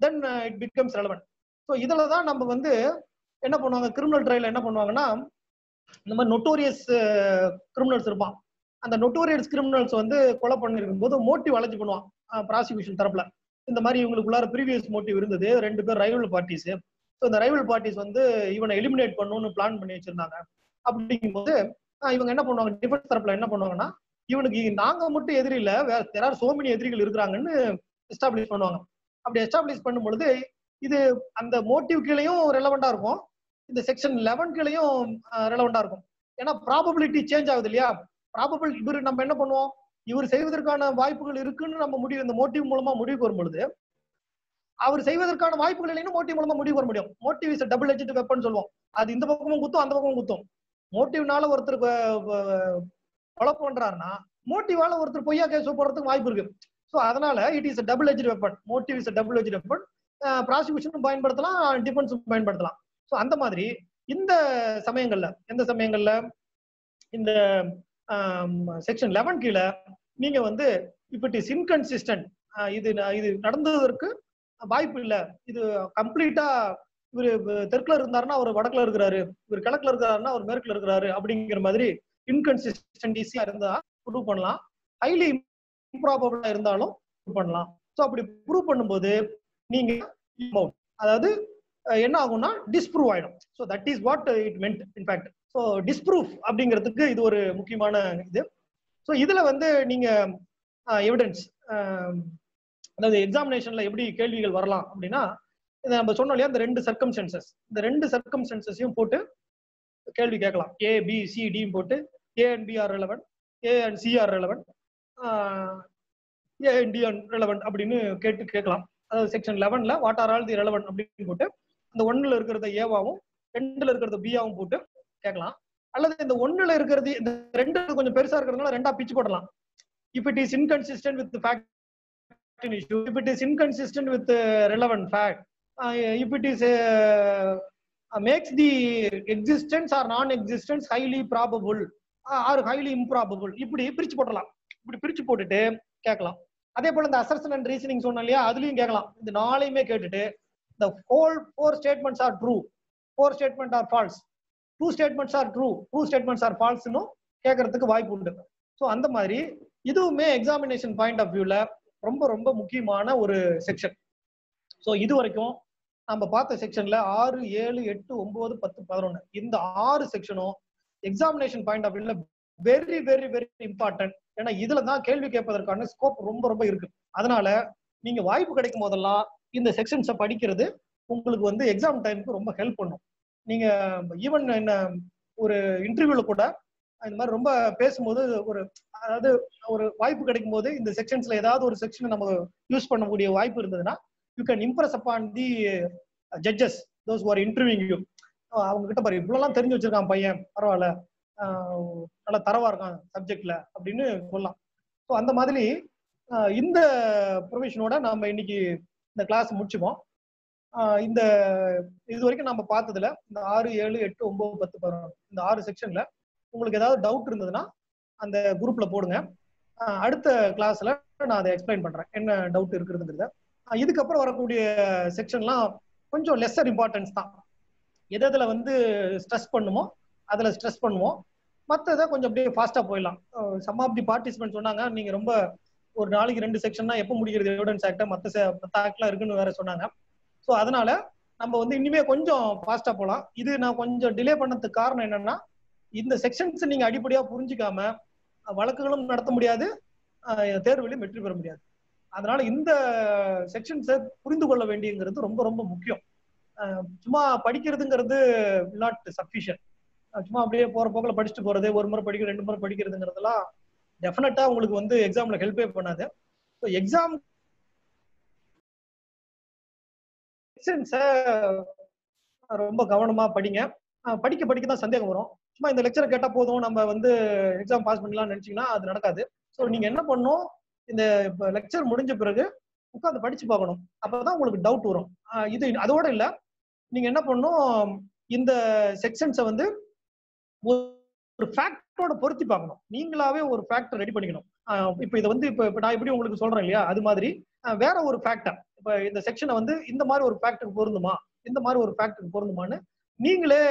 then it becomes relevant so இதுல தான் நம்ம வந்து என்ன பண்ணுவாங்க கிரிமினல் ட்ரையல் என்ன பண்ணுவாங்கன்னா இந்த மாதிரி நொட்டோரியஸ் கிரிமினல்ஸ் uh, இருப்பான். அந்த நொட்டோரியஸ் கிரிமினல்ஸ் வந்து கொலை பண்ணிருக்கும் போது மோட்டிவ் அலைஞ்சு பண்ணுவான் ப்ராசிக்யூஷன் தரப்புல. இந்த மாதிரி இவங்களுக்குள்ளார ப்ரீவியஸ் மோட்டிவ் இருந்தது. ரெண்டு பேர் ரைவல் பார்ட்டிஸ் ஸோ இந்த ரைவல் பார்ட்டிஸ் வந்து இவனை எலிமினேட் பண்ணணும்னு பிளான் பண்ணி வச்சிருந்தாங்க. அப்படிங்கும்போது இவங்க என்ன பண்ணுவாங்க டிஃபென்ஸ் தரப்புல என்ன பண்ணுவாங்கன்னா இவனுக்கு நாங்க மட்டும் எதிரி இல்ல வேற யாராவது சோமினி எதிரிகள் இருக்கிறாங்கன்னு எஸ்டாப்ளிஷ் பண்ணுவாங்க. அப்படி எஸ்டாப்ளிஷ் பண்ணும் பொழுது இது அந்த மோட்டிவ் கீழேயும் ரெலவெண்டா இருக்கும். இந்த செக்ஷன் லெவன் கீழையும் ரெலவெண்டா இருக்கும். ஏன்னா ப்ராபபிலிட்டி சேஞ்ச் ஆகுது இல்லையா? ப்ராபபிள் இவர் நம்ம என்ன பண்ணுவோம்? இவர் செய்வதற்கான வாய்ப்புகள் இருக்குன்னு நம்ம முடிவு இந்த மோட்டிவ் மூலமா முடிவுக்கு வரும் பொழுது அவர் செய்வதற்கான வாய்ப்புகள் இல்லைன்னு மோட்டிவ் மூலமா முடிவு வர முடியும். Motive is double edged weapon சொல்லுவோம். அது இந்த பக்கமும் குத்தும் அந்த பக்கமும் குத்தும். மோட்டிவ்னால ஒருத்தர் கொலை பண்றாருன்னா மோட்டிவால ஒருத்தர் பொய்யா கேஸ் போடுறதுக்கு வாய்ப்பு இருக்கு. ஸோ அதனால it is double edged weapon motive is double edged weapon ப்ராசிக்யூஷனும் பயன்படுத்தலாம் டிஃபென்ஸும் பயன்படுத்தலாம். ஸோ அந்த மாதிரி இந்த சமயங்கள்ல எந்த சமயங்கள்ல இந்த செக்ஷன் லெவன் கீழே நீங்க வந்து இப்ப இட் இஸ் இன்கன்சிஸ்டன்ட் இது இது நடந்ததற்கு வாய்ப்பு இல்லை. இது கம்ப்ளீட்டா இவர் தெற்குல இருந்தாருன்னா அவர் வடக்குல இருக்கிறாரு. இவர் கிழக்குல இருக்கிறாருன்னா அவர் மேற்குல இருக்கிறாரு அப்படிங்கிற மாதிரி இன்கன்சிஸ்டன்டிசியா இருந்தா ப்ரூவ் பண்ணலாம். ஹைலி இம்ப்ராபபிளா இருந்தாலும் ப்ரூவ் பண்ணலாம். ஸோ அப்படி ப்ரூவ் பண்ணும்போது நீங்க அதாவது என்ன ஆகும்னா டிஸ்ப்ரூவ் ஆயிடும். So that is what it meant in fact so disproof அப்படிங்கிறதுக்கு இது ஒரு முக்கியமான இது. ஸோ இதுல வந்து நீங்க எவிடன்ஸ் அதாவது எக்ஸாமினேஷன்ல எப்படி கேள்விகள் வரலாம் அப்படின்னா இதை நம்ம சொன்னோம் இல்லையா இந்த ரெண்டு சர்க்கம்ஸ்டன்சஸ் இந்த ரெண்டு சர்க்கம்ஸ்டன்சஸையும் போட்டு கேள்வி கேட்கலாம். ஏ பி சி டியும் போட்டு A and B are relevant A and C are relevant A and D and relevant அப்படின்னு கேட்டு கேட்கலாம். அதாவது செக்ஷன் லெவனில் what are all the relevant அப்படின்னு போட்டு அந்த ஒன்றில் இருக்கிறத ஏவாவும் ரெண்டில் இருக்கிறத பியாவும் போட்டு கேட்கலாம் அல்லது இந்த ஒண்ணுல இருக்கிறது இந்த ரெண்டு கொஞ்சம் பெருசா இருக்கிறதுனால ரெண்டா பிச்சு போடலாம் if it is inconsistent with fact issue if it is inconsistent with relevant fact if it is makes the existence or non existence highly probable or highly improbable இப்படி பிரிச்சு போட்டலாம் இப்படி பிரிச்சு போட்டுட்டு கேட்கலாம் அதே போல இந்த அசர்ஷன் அண்ட் ரீசனிங் சொன்னோம் இல்லையா அதுலயும் கேட்கலாம் இந்த நாளையுமே கேட்டுட்டு இந்த whole four statements are true four statement are false two statements are true two statements are false கேட்கறதுக்கு வாய்ப்பு உண்டு. ஸோ அந்த மாதிரி இதுவுமே எக்ஸாமினேஷன் பாயிண்ட் ஆஃப் வியூல ரொம்ப ரொம்ப முக்கியமான ஒரு செக்ஷன் ஸோ இது வரைக்கும் நம்ம பார்த்த செக்ஷன்ல ஆறு ஏழு எட்டு ஒன்பது பத்து பதினொன்று இந்த ஆறு செக்ஷனும் எக்ஸாமினேஷன் பாயிண்ட் ஆஃப் வியூல வெரி வெரி வெரி இம்பார்ட்டன்ட் ஏன்னா இதுல தான் கேள்வி கேட்பதற்கான ஸ்கோப் ரொம்ப ரொம்ப இருக்கு. அதனால நீங்க வாய்ப்பு கிடைக்கும் போதெல்லாம் இந்த செக்ஷன்ஸை படிக்கிறது உங்களுக்கு வந்து எக்ஸாம் டைமுக்கு ரொம்ப ஹெல்ப் பண்ணும். நீங்க ஈவன் என்ன ஒரு இன்டர்வியூல கூட இந்த மாதிரி ரொம்ப பேசும்போது ஒரு அதாவது ஒரு வாய்ப்பு கிடைக்கும் போது இந்த செக்ஷன்ஸ்ல ஏதாவது ஒரு செக்ஷன் நம்ம யூஸ் பண்ணக்கூடிய வாய்ப்பு இருந்ததுன்னா you can impress upon the judges those are interviewing you அவங்க கிட்ட பாரு இவ்வளவுலாம் தெரிஞ்சு வச்சிருக்கான் பையன் பரவாயில்ல. நல்லா தரவா இருக்கான் சப்ஜெக்ட்ல அப்படின்னு சொல்லலாம். ஸோ அந்த மாதிரி இந்த ப்ரொவிஷனோட நாம இன்னைக்கு இந்த கிளாஸ் முடிச்சுப்போம். இந்த இது வரைக்கும் நம்ம பார்த்ததுல இந்த ஆறு ஏழு எட்டு ஒன்பது பத்து பதினொன்று இந்த ஆறு செக்ஷன்ல உங்களுக்கு ஏதாவது டவுட் இருந்ததுன்னா அந்த குரூப்ல போடுங்க. அடுத்த கிளாஸ்ல நான் அதை எக்ஸ்பிளைன் பண்றேன். என்ன டவுட் இருக்குதுங்கிறத இதுக்கப்புறம் வரக்கூடிய செக்ஷன்லாம் கொஞ்சம் லெஸ்ஸர் இம்பார்ட்டன்ஸ் தான். எது எதில் வந்து ஸ்ட்ரெஸ் பண்ணுமோ அதில் ஸ்ட்ரெஸ் பண்ணுவோம். மற்றதை கொஞ்சம் அப்படியே ஃபாஸ்ட்டாக போயிடலாம். சம் ஆஃப் தி பார்ட்டிசிபென்ட் சொன்னாங்க நீங்கள் ரொம்ப ஒரு நாளைக்கு ரெண்டு செக்ஷன்னா எப்போ முடிக்கிறது எவிடன்ஸ் ஆக்டா மற்ற மற்ற ஆக்ட்லாம் இருக்குன்னு வேற சொன்னாங்க. ஸோ அதனால நம்ம வந்து இனிமே கொஞ்சம் ஃபாஸ்டா போகலாம் இது நான் கொஞ்சம் டிலே பண்ணதுக்கு காரணம் என்னன்னா இந்த செக்ஷன்ஸ் நீங்க அடிப்படையா புரிஞ்சுக்காம வழக்குகளும் நடத்த முடியாது தேர்வுலையும் வெற்றி பெற முடியாது. அதனால இந்த செக்ஷன்ஸை புரிந்து கொள்ள வேண்டியங்கிறது ரொம்ப ரொம்ப முக்கியம். சும்மா படிக்கிறதுங்கிறது நாட் சஃபிஷியன் சும்மா அப்படியே போற போக்கில் படிச்சுட்டு போறது ஒரு முறை படிக்க ரெண்டு முறை படிக்கிறதுங்கிறதெல்லாம் டெஃபினட்டா உங்களுக்கு வந்து எக்ஸாம்ல ஹெல்ப்பே பண்ணாது. ஸோ எக்ஸாம் லெசன்ஸை ரொம்ப கவனமா படிங்க. படிக்க படிக்க தான் சந்தேகம் வரும். சும்மா இந்த லெக்சரை கேட்டா போதும். நம்ம வந்து எக்ஸாம் பாஸ் பண்ணலாம்னு நினைச்சீங்கன்னா அது நடக்காது. ஸோ நீங்க என்ன பண்ணணும்? இந்த லெக்சர் முடிஞ்ச பிறகு உட்காந்து படிச்சு பார்க்கணும். அப்பதான் உங்களுக்கு டவுட் வரும். இது அதோட இல்ல. நீங்க என்ன பண்ணணும்? இந்த செக்ஷன்ஸை வந்து ஒரு ஃபேக்டோட பொருத்தி பார்க்கணும். நீங்களாவே ஒரு ஃபேக்டர் ரெடி பண்ணிக்கணும். இப்போ இதை வந்து இப்போ இப்போ நான் எப்படி உங்களுக்கு சொல்றேன் இல்லையா? அது மாதிரி வேற ஒரு ஃபேக்டர் இப்போ இந்த செக்ஷனை வந்து இந்த மாதிரி ஒரு ஃபேக்டருக்கு பொருந்துமா? இந்த மாதிரி ஒரு ஃபேக்டருக்கு பொருந்துமான்னு நீங்களே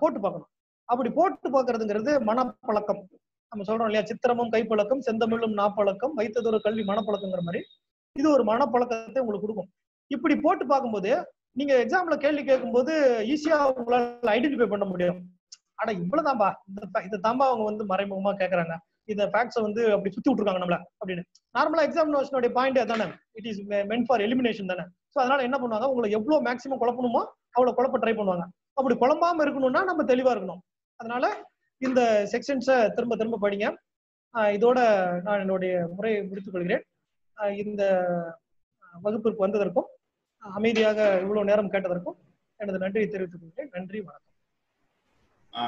போட்டு பார்க்கணும். அப்படி போட்டு பார்க்கறதுங்கிறது மனப்பழக்கம். நம்ம சொல்றோம் இல்லையா? சித்திரமும் கைப்பழக்கம் செந்தமிழும் நாப்பழக்கம் வைத்ததொரு கல்வி மனப்பழக்கங்கிற மாதிரி. இது ஒரு மனப்பழக்கத்தை உங்களுக்கு கொடுக்கும். இப்படி போட்டு பார்க்கும்போது நீங்க எக்ஸாம்ல கேள்வி கேட்கும்போது ஈஸியா உங்களால ஐடென்டிஃபை பண்ண முடியும். ஆனா இவ்வளவுதான்பா. இந்த இதை தாம்பா அவங்க வந்து மறைமுகமா கேட்கறாங்க இந்த ஃபேக்ட்ஸை வந்து அப்படி சுத்தி விட்டுருக்காங்க நம்மள அப்படின்னு. நார்மலா எக்ஸாமினேஷனுடைய பாயிண்ட் தானே it is meant for elimination தானே? ஸோ அதனால என்ன பண்ணுவாங்க? உங்களை எவ்வளவு மேக்ஸிமம் குழப்பணுமோ அவ்வளவு குழப்ப ட்ரை பண்ணுவாங்க. அப்படி குழம்பாம இருக்கணும்னா நம்ம தெளிவா இருக்கணும். அதனால இந்த செக்ஷன்ஸை திரும்ப திரும்ப படிங்க. இதோட நான் என்னுடைய முறையை முடித்துக் கொள்கிறேன். இந்த வகுப்பிற்கு வந்ததற்கும் அமைதியாக இவ்வளவு நேரம் கேட்டதற்கும் எனது நன்றியை தெரிவித்துக் கொள்கிறேன். நன்றி வணக்கம். ஆ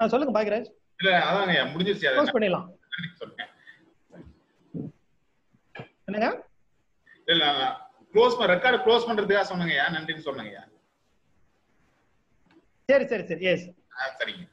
சொல்லுங்க பாக்யராஜ் இல்ல அதாங்க முடிஞ்சிருச்சு அதை பண்ணிடலாம். என்னங்க? இல்ல க்ளோஸ் ரெக்கார்டு க்ளோஸ் பண்றதுக்காக சொன்னங்கய்யா நன்றின்னு சொன்னங்கய்யா சரி சரி சரி எஸ் ஆ, சரிங்க.